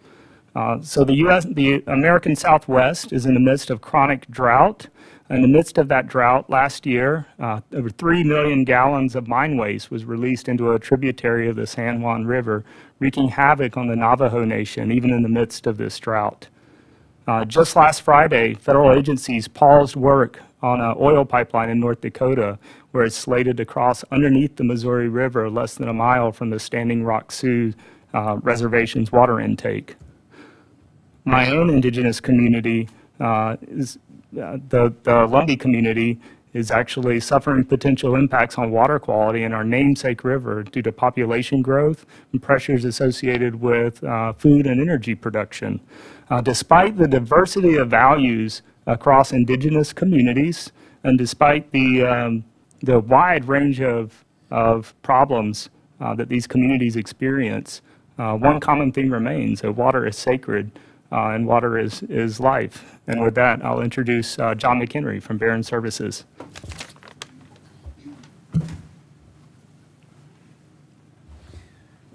Uh, so the U.S., the American Southwest is in the midst of chronic drought. In the midst of that drought, last year, uh, over 3 million gallons of mine waste was released into a tributary of the San Juan River, wreaking havoc on the Navajo Nation, even in the midst of this drought. Uh, just last Friday, federal agencies paused work on an oil pipeline in North Dakota where it's slated to cross underneath the Missouri River less than a mile from the Standing Rock Sioux uh, Reservation's water intake. My own indigenous community uh, is the, the Lumbee community is actually suffering potential impacts on water quality in our namesake river due to population growth and pressures associated with uh, food and energy production. Uh, despite the diversity of values across indigenous communities and despite the, um, the wide range of, of problems uh, that these communities experience, uh, one common theme remains, that water is sacred uh, and water is, is life. And with that, I'll introduce uh, John McHenry from Baron Services.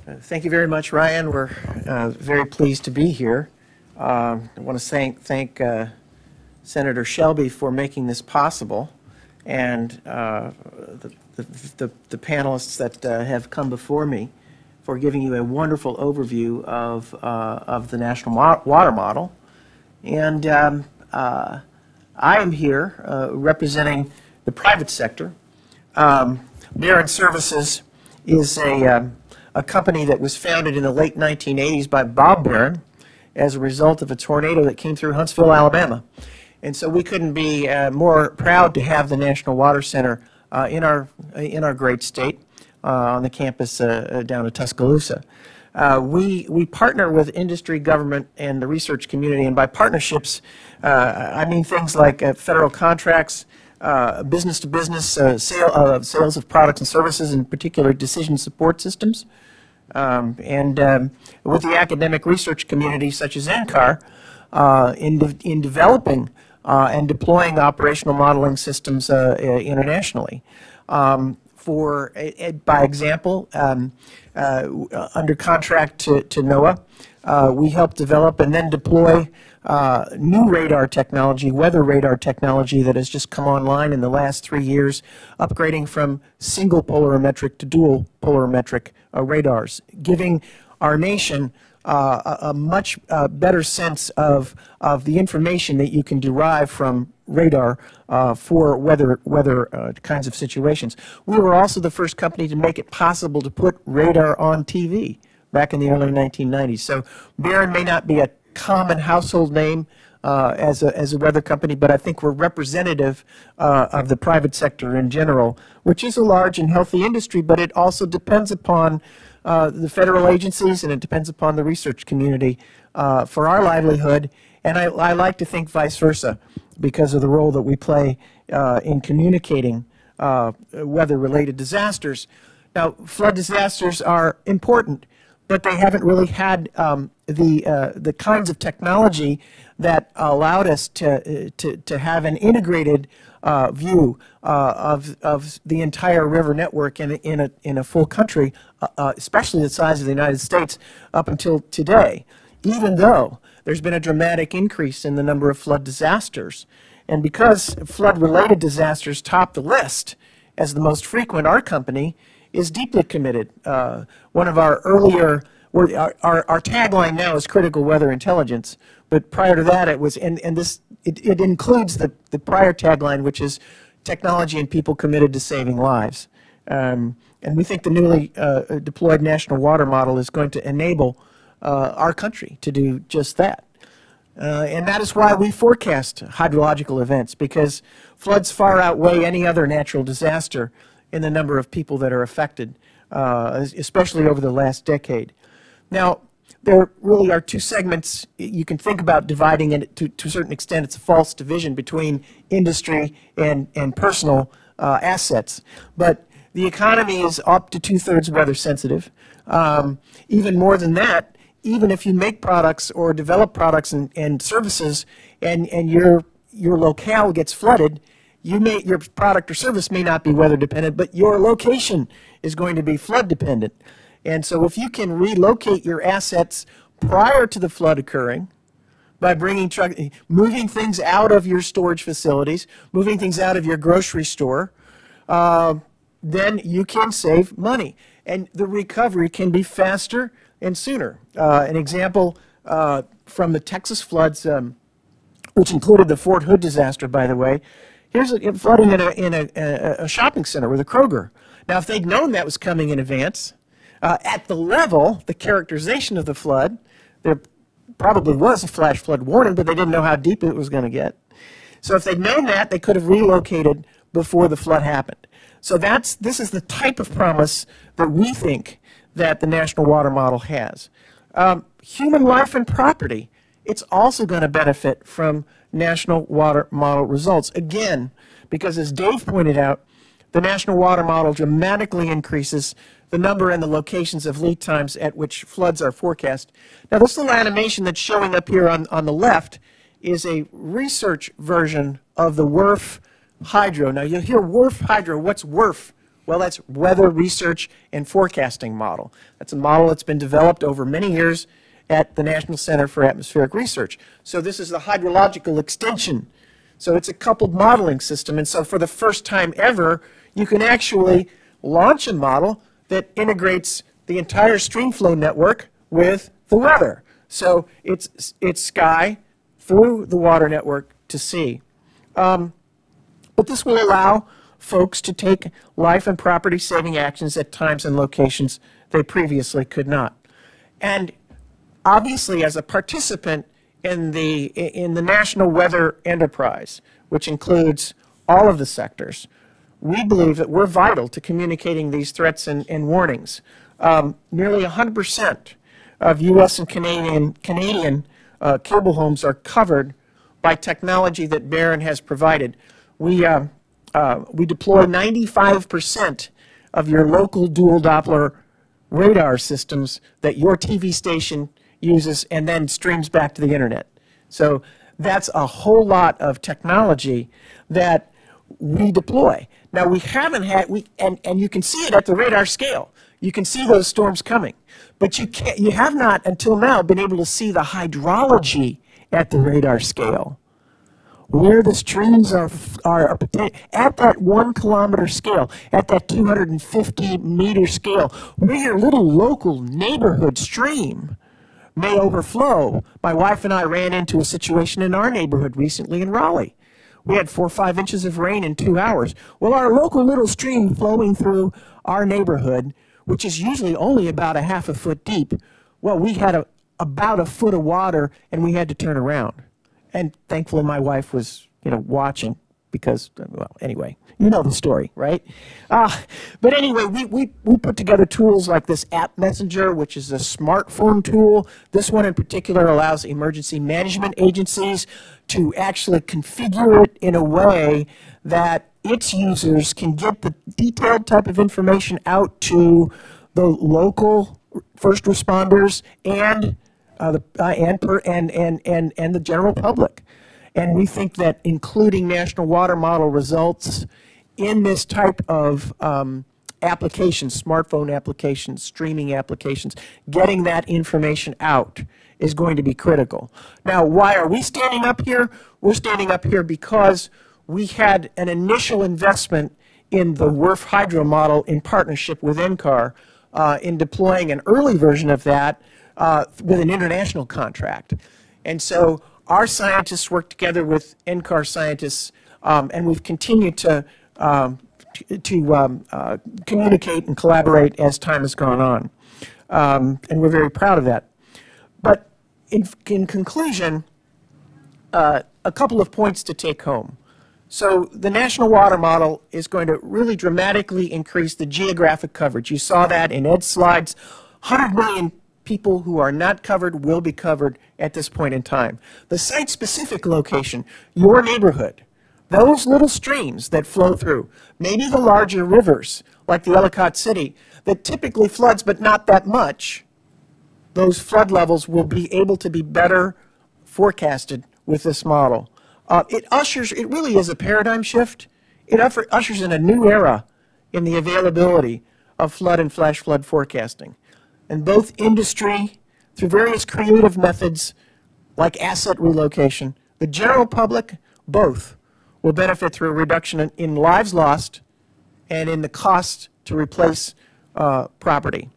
Uh, Thank you very much, Ryan. We're uh, very pleased to be here. Um, I want to thank, thank uh, Senator Shelby for making this possible, and uh, the- the the panelists that have come before me for giving you a wonderful overview of, uh, of the National Wa- Water Model. And um, uh, I am here uh, representing the private sector. Um, Baron Services is a, um, a company that was founded in the late 1980s by Bob Baron as a result of a tornado that came through Huntsville, Alabama. And so we couldn't be uh, more proud to have the National Water Center uh, in our, in our great state on the campus uh, uh, down in Tuscaloosa. Uh, We, we partner with industry, government, and the research community, and by partnerships, uh, I mean things like uh, federal contracts, uh, business-to-business uh, sale, uh, sales of products and services, in particular decision support systems, um, and um, with the academic research community such as NCAR, uh, in, de- in developing uh, and deploying operational modeling systems uh, uh, internationally. Um, for, by example, um, uh, uh, under contract to, to NOAA, uh, we help develop and then deploy uh, new radar technology, weather radar technology that has just come online in the last three years, upgrading from single polarimetric to dual polarimetric uh, radars, giving our nation uh, a, a much uh, better sense of, of the information that you can derive from radar uh, for weather, weather uh, kinds of situations. We were also the first company to make it possible to put radar on TV back in the early 1990s. So Baron may not be a common household name uh, as, a, as a weather company, but I think we're representative uh, of the private sector in general, which is a large and healthy industry, but it also depends upon uh, the federal agencies and it depends upon the research community uh, for our livelihood. And I, I like to think vice versa because of the role that we play uh, in communicating uh, weather-related disasters. Now, flood disasters are important, but they haven't really had um, the, uh, the kinds of technology that allowed us to, to, to have an integrated uh, view uh, of, of the entire river network in, in, a, in a full country, uh, uh, especially the size of the United States, up until today, even though there's been a dramatic increase in the number of flood disasters. And because flood-related disasters top the list as the most frequent, our company is deeply committed. Uh, One of our earlier, our, our our tagline now is critical weather intelligence, but prior to that, it was, and, and this, it, it includes the, the prior tagline, which is technology and people committed to saving lives. Um, And we think the newly uh, deployed national water model is going to enable uh, our country to do just that. Uh, and that is why we forecast hydrological events, because floods far outweigh any other natural disaster in the number of people that are affected, uh, especially over the last decade. Now, there really are two segments. You can think about dividing it to, to a certain extent. It's a false division between industry and, and personal uh, assets. But the economy is up to two-thirds weather sensitive. Um, even more than that, even if you make products or develop products and, and services and, and your, your locale gets flooded, you may, your product or service may not be weather dependent, but your location is going to be flood dependent. And so if you can relocate your assets prior to the flood occurring, by bringing truck, moving things out of your storage facilities, moving things out of your grocery store, uh, then you can save money. And the recovery can be faster and sooner. Uh, an example uh, from the Texas floods, um, which included the Fort Hood disaster, by the way. Here's a, flooding in, a, in a, a, shopping center with a Kroger. Now, if they'd known that was coming in advance, uh, at the level, the characterization of the flood, there probably was a flash flood warning, but they didn't know how deep it was going to get. So if they'd known that, they could have relocated before the flood happened. So that's this is the type of promise that we think that the National Water Model has. Um, human life and property, it's also going to benefit from National Water Model results. Again, because as Dave pointed out, the National Water Model dramatically increases the number and the locations of lead times at which floods are forecast. Now, this little animation that's showing up here on, on the left is a research version of the WRF Hydro. Now, you'll hear WRF Hydro. What's WRF? Well, that's Weather Research and Forecasting Model. That's a model that's been developed over many years at the National Center for Atmospheric Research. So this is the hydrological extension. So it's a coupled modeling system. And so for the first time ever, you can actually launch a model that integrates the entire streamflow network with the weather. So it's, it's sky through the water network to sea. Um, but this will allow folks to take life and property saving actions at times and locations they previously could not. And obviously, as a participant in the, in the National Weather Enterprise, which includes all of the sectors, we believe that we're vital to communicating these threats and, and warnings. Um, nearly 100% of U.S. and Canadian, Canadian uh, cable homes are covered by technology that Baron has provided. We, uh, uh, we deploy 95% of your local dual Doppler radar systems that your TV station uses and then streams back to the internet. So that's a whole lot of technology that we deploy. Now we haven't had we and and you can see it at the radar scale. You can see those storms coming, but you can't. You have not until now been able to see the hydrology at the radar scale, where the streams are are, at that one kilometer scale, at that 250 meter scale, where your little local neighborhood stream may overflow. My wife and I ran into a situation in our neighborhood recently in Raleigh we had four or five inches of rain in two hours. Well, our local little stream flowing through our neighborhood, which is usually only about a half a foot deep, well, we had a, about a foot of water and we had to turn around. And thankfully, my wife was, you know, watching because, well, anyway, you know the story, right? Uh, but anyway, we, we, we put together tools like this App Messenger, which is a smartphone tool. This one in particular allows emergency management agencies to actually configure it in a way that its users can get the detailed type of information out to the local first responders and uh, the uh, and, per, and and and and the general public. And we think that including national water model results in this type of um, smartphone applications, streaming applications, getting that information out is going to be critical. Now, why are we standing up here? We're standing up here because we had an initial investment in the WRF Hydro model in partnership with NCAR uh, in deploying an early version of that uh, with an international contract. And so our scientists work together with NCAR scientists, um, and we've continued to um, to um, uh, communicate and collaborate as time has gone on. Um, and we're very proud of that. But in, in conclusion, uh, a couple of points to take home. So the National Water Model is going to really dramatically increase the geographic coverage. You saw that in Ed's slides. 100 million people who are not covered will be covered at this point in time. The site-specific location, your neighborhood, those little streams that flow through, maybe the larger rivers, like the Ellicott City, that typically floods but not that much, those flood levels will be able to be better forecasted with this model. Uh, it ushers, it really is a paradigm shift. It ushers in a new era in the availability of flood and flash flood forecasting. And both industry, through various creative methods like asset relocation, the general public, both will benefit through a reduction in, in lives lost and in the cost to replace uh, property.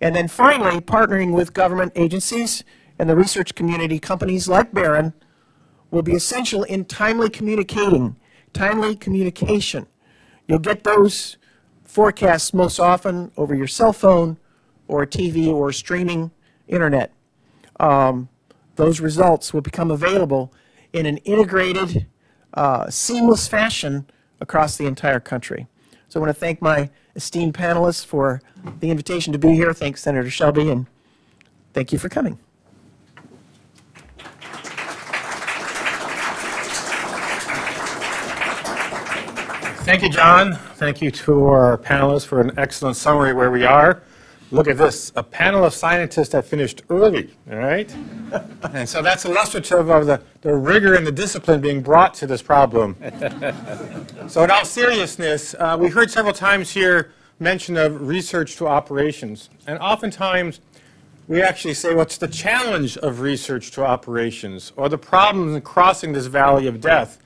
And then finally, partnering with government agencies and the research community, companies like Baron will be essential in timely communicating, timely communication. You'll get those forecasts most often over your cell phone or TV or streaming internet. Um, those results will become available in an integrated, uh, seamless fashion across the entire country. So I want to thank my esteemed panelists for the invitation to be here. Thanks, Senator Shelby, and thank you for coming. Thank you, John. Thank you to our panelists for an excellent summary where we are. Look at this, a panel of scientists that finished early, all right? And so that's illustrative of the, the rigor and the discipline being brought to this problem. So in all seriousness, uh, we heard several times here mention of research to operations. And oftentimes, we actually say, what's the challenge of research to operations or the problems in crossing this valley of death?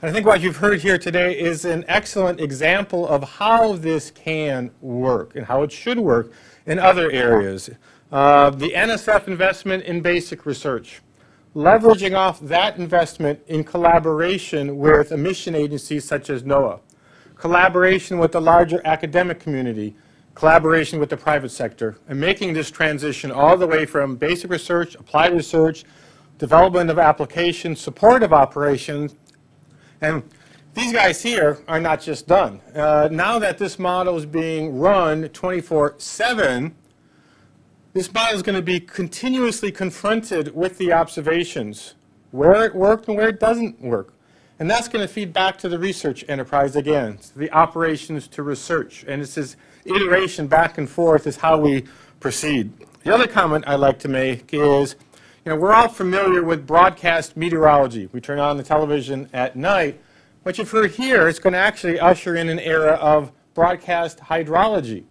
And I think what you've heard here today is an excellent example of how this can work and how it should work in other areas. Uh, the NSF investment in basic research, leveraging off that investment in collaboration with emission agencies such as NOAA, collaboration with the larger academic community, collaboration with the private sector, and making this transition all the way from basic research, applied research, development of applications, support of operations, and these guys here are not just done. Uh, now that this model is being run 24-7, this model is going to be continuously confronted with the observations, where it worked and where it doesn't work. And that's going to feed back to the research enterprise again, the operations to research. And it's this iteration back and forth is how we proceed. The other comment I'd like to make is, you know, we're all familiar with broadcast meteorology. We turn on the television at night. What you've heard here is going to actually usher in an era of broadcast hydrology,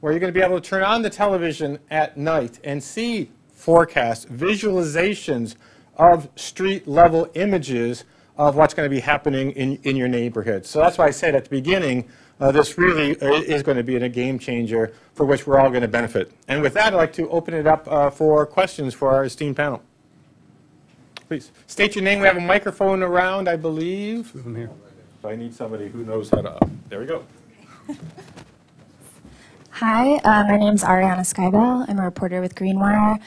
where you're going to be able to turn on the television at night and see forecasts, visualizations of street level images of what's going to be happening in, in your neighborhood. So that's why I said at the beginning, uh, this really uh, is going to be a game changer for which we're all going to benefit. And with that, I'd like to open it up uh, for questions for our esteemed panel. Please, state your name. We have a microphone around, I believe. here. So I need somebody who knows how to, there we go. Hi, uh, my is Arianna Skibell. I'm a reporter with Greenwire.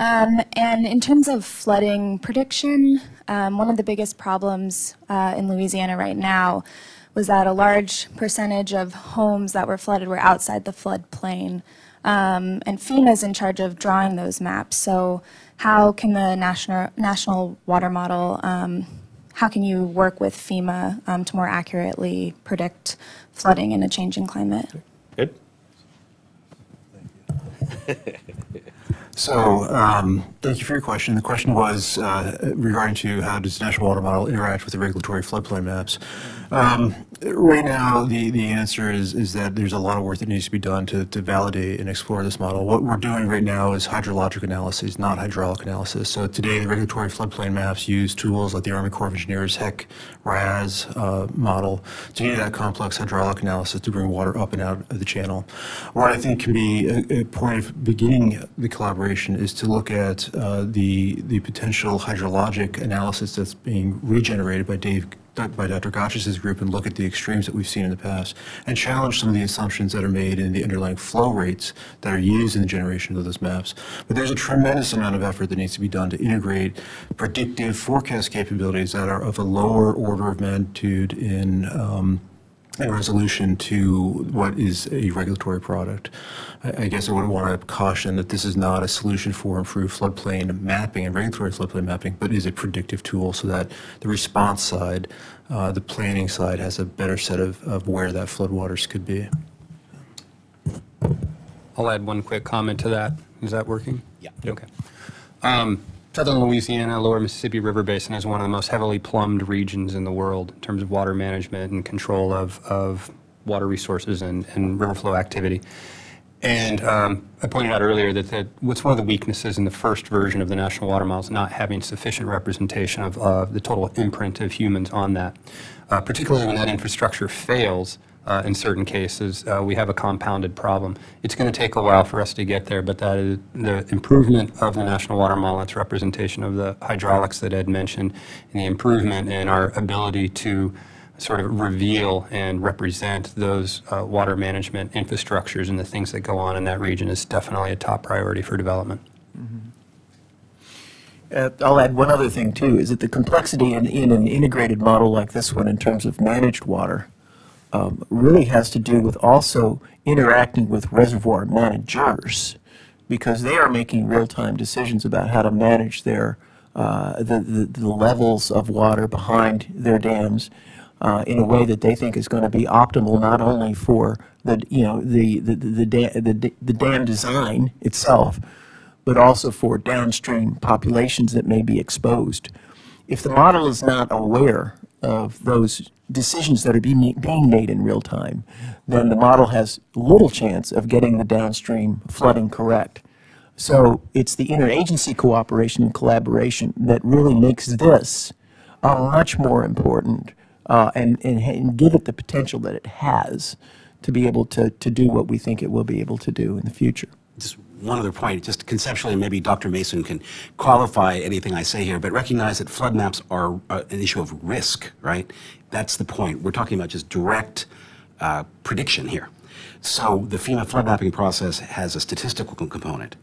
Um, and in terms of flooding prediction, um, one of the biggest problems uh, in Louisiana right now was that a large percentage of homes that were flooded were outside the floodplain. Um, and FEMA is in charge of drawing those maps. So how can the national, national water model, um, how can you work with FEMA um, to more accurately predict flooding in a changing climate? Good. So, um, thank you for your question. The question was uh, regarding to how does the National Water Model interact with the regulatory floodplain maps. Um, Right now, the, the answer is, is that there's a lot of work that needs to be done to, to validate and explore this model. What we're doing right now is hydrologic analysis, not hydraulic analysis. So today, the regulatory floodplain maps use tools like the Army Corps of Engineers HEC RAS uh, model to do that complex hydraulic analysis to bring water up and out of the channel. What I think can be a, a point of beginning the collaboration is to look at uh, the, the potential hydrologic analysis that's being regenerated by Dave by Dr. Gochis' group and look at the extremes that we've seen in the past and challenge some of the assumptions that are made in the underlying flow rates that are used in the generation of those maps. But there's a tremendous amount of effort that needs to be done to integrate predictive forecast capabilities that are of a lower order of magnitude in um, in resolution to what is a regulatory product. I I guess I would want to caution that this is not a solution for improved floodplain mapping and regulatory floodplain mapping, but is a predictive tool so that the response side, uh, the planning side, has a better set of, of where that floodwaters could be. I'll add one quick comment to that. Is that working? Yeah. Okay. Um, Southern Louisiana, lower Mississippi River Basin is one of the most heavily plumbed regions in the world in terms of water management and control of, of water resources and, and river flow activity. And um, I pointed out earlier that, that what's one of the weaknesses in the first version of the National Water Model is not having sufficient representation of uh, the total imprint of humans on that. Uh, particularly when that infrastructure fails, uh, in certain cases, uh, we have a compounded problem. It's going to take a while for us to get there, but that is the improvement of the National Water Model, its representation of the hydraulics that Ed mentioned, and the improvement in our ability to sort of reveal and represent those uh, water management infrastructures and the things that go on in that region is definitely a top priority for development. Uh, I'll add one other thing too, is that the complexity in, in an integrated model like this one in terms of managed water um, really has to do with also interacting with reservoir managers because they are making real-time decisions about how to manage their uh, the, the, the levels of water behind their dams uh, in a way that they think is going to be optimal not only for the you know the the the, dam, the, the dam design itself, but also for downstream populations that may be exposed. If the model is not aware of those decisions that are being, being made in real time, then the model has little chance of getting the downstream flooding correct. So it's the interagency cooperation and collaboration that really makes this much more important uh, and, and, and give it the potential that it has to be able to, to do what we think it will be able to do in the future. Just one other point, just conceptually, maybe Dr. Mason can qualify anything I say here, but recognize that flood maps are uh, an issue of risk, right? That's the point. We're talking about just direct uh, prediction here. So the FEMA flood mapping process has a statistical component.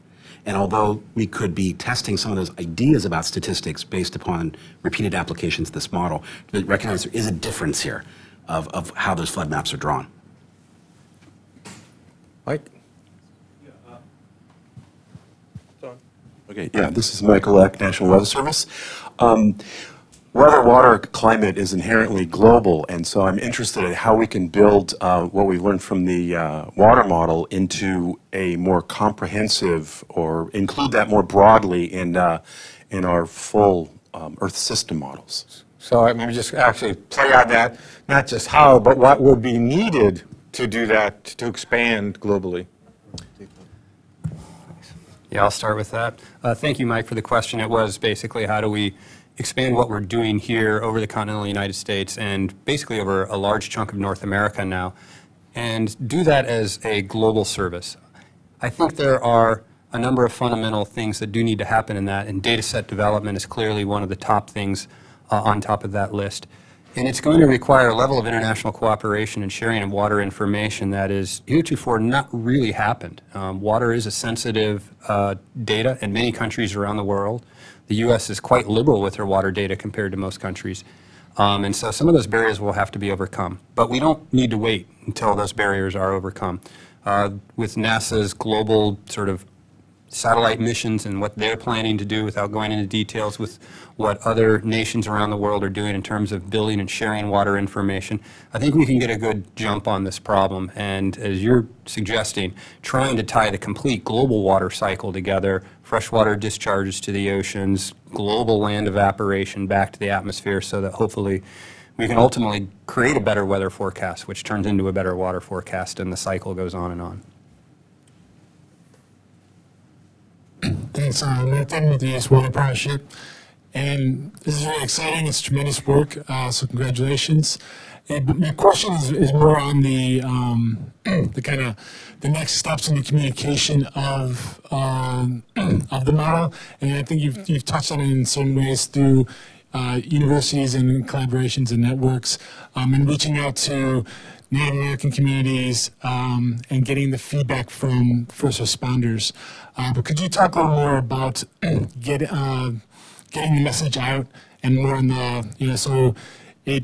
And although we could be testing some of those ideas about statistics based upon repeated applications of this model, recognize there is a difference here of, of how those flood maps are drawn. Mike? Okay, yeah, this is Michael Ek, National Weather Service. Um, Weather, water, climate is inherently global, and so I'm interested in how we can build uh, what we learned from the uh, water model into a more comprehensive, or include that more broadly in, uh, in our full um, Earth system models. So let me just actually play on that, not just how, but what will be needed to do that, to expand globally. Yeah, I'll start with that. Uh, Thank you, Mike, for the question. It was basically how do we expand what we're doing here over the continental United States and basically over a large chunk of North America now, and do that as a global service. I think there are a number of fundamental things that do need to happen in that, and data set development is clearly one of the top things uh, on top of that list. And it's going to require a level of international cooperation and sharing of water information that is heretofore not really happened. Um, water is a sensitive uh, data in many countries around the world. The U.S. is quite liberal with their water data compared to most countries. Um, and so some of those barriers will have to be overcome. But we don't need to wait until those barriers are overcome. Uh, with NASA's global sort of satellite missions and what they're planning to do without going into details with what other nations around the world are doing in terms of building and sharing water information. I think we can get a good jump on this problem. And as you're suggesting, trying to tie the complete global water cycle together, freshwater discharges to the oceans, global land evaporation back to the atmosphere so that hopefully we can ultimately create a better weather forecast, which turns into a better water forecast and the cycle goes on and on. Thanks, uh, Nathan, with the US Water Partnership. And this is really exciting. It's tremendous work. Uh, so congratulations. And my question is, is more on the um, the kind of the next steps in the communication of um, of the model. And I think you've you've touched on it in certain ways through uh, universities and collaborations and networks, um, and reaching out to Native American communities um, and getting the feedback from first responders. Uh, but could you talk a little more about get, uh, getting the message out and more on the, you know, so it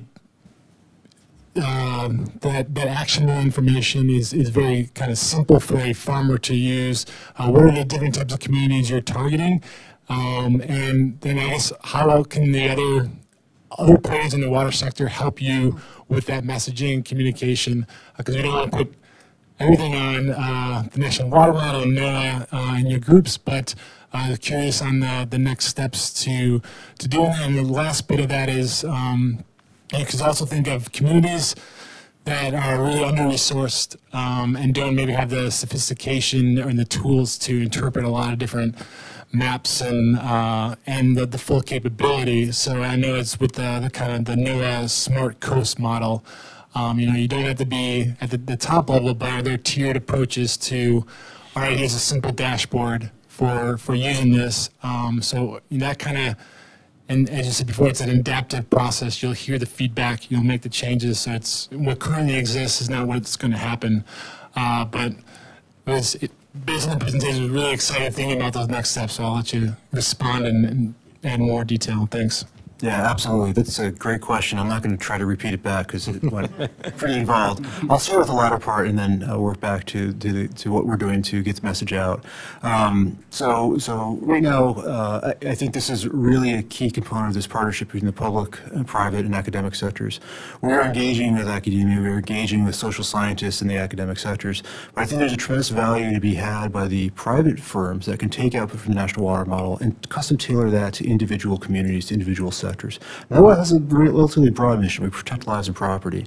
um, that that actionable information is is very kind of simple for a farmer to use. Uh, what are the different types of communities you're targeting, um, and then I guess how can the other other players in the water sector help you with that messaging communication? Because we don't want to put everything on uh, the National Water Model and NOAA uh, in your groups, but uh, curious on the, the next steps to to doing that. And the last bit of that is um, you could also think of communities that are really under-resourced um, and don't maybe have the sophistication and the tools to interpret a lot of different maps and uh, and the, the full capability. So I know it's with the, the kind of the NOAA Smart Coast model. Um, you know, you don't have to be at the, the top level, but are there tiered approaches to, all right, here's a simple dashboard for for using this. Um, so that kind of and as you said before, it's an adaptive process. You'll hear the feedback, you'll make the changes. So it's what currently exists is not what's going to happen. Uh, but it was, it, based on the presentation, really excited thinking about those next steps. So I'll let you respond and, and add more detail. Thanks. Yeah, absolutely. That's a great question. I'm not going to try to repeat it back because it went pretty involved. I'll start with the latter part and then uh, work back to, to, to what we're doing to get the message out. Um, So, so right now, uh, I I think this is really a key component of this partnership between the public, uh, private, and academic sectors. We're engaging with academia, we're engaging with social scientists in the academic sectors, but I think there's a tremendous value to be had by the private firms that can take output from the National Water Model and custom tailor that to individual communities, to individual sectors. NOAA has a relatively broad mission. We protect lives and property.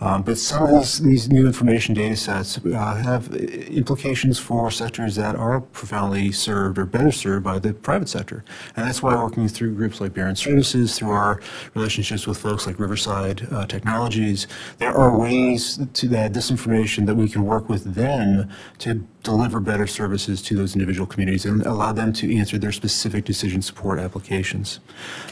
Um, But some of these, new information data sets uh, have implications for sectors that are profoundly served or better served by the private sector. And that's why working through groups like Baron Services, through our relationships with folks like Riverside uh, Technologies, there are ways to that, this information that we can work with them to deliver better services to those individual communities and allow them to answer their specific decision support applications.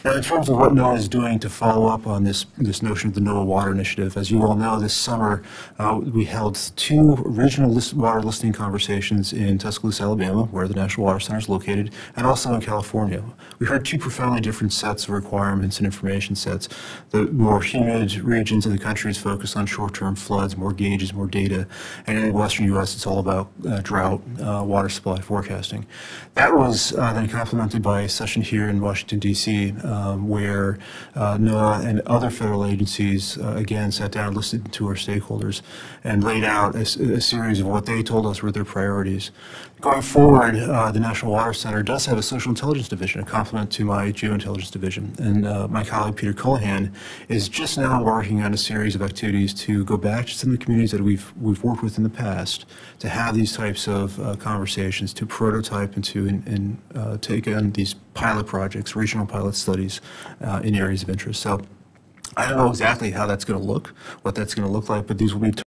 Now, in terms of what NOAA is doing to follow up on this, this notion of the NOAA Water Initiative, as you all know, this summer, uh, we held two regional list, water listening conversations in Tuscaloosa, Alabama, where the National Water Center is located, and also in California. We heard two profoundly different sets of requirements and information sets. The more humid regions of the country is focused on short-term floods, more gauges, more data, and in the western U.S., it's all about uh, drought, uh, water supply forecasting. That was uh, then complemented by a session here in Washington, D.C., um, where uh, NOAA and other federal agencies, again, sat down, listened to our stakeholders, and laid out a series of what they told us were their priorities. Going forward, uh, the National Water Center does have a social intelligence division, a complement to my geointelligence division. And uh, my colleague Peter Colohan is just now embarking on a series of activities to go back to some of the communities that we've, we've worked with in the past, to have these types of uh, conversations, to prototype and to and, and, uh, take on these pilot projects, regional pilot studies uh, in areas of interest. So I don't know exactly how that's going to look, what that's going to look like, but these will be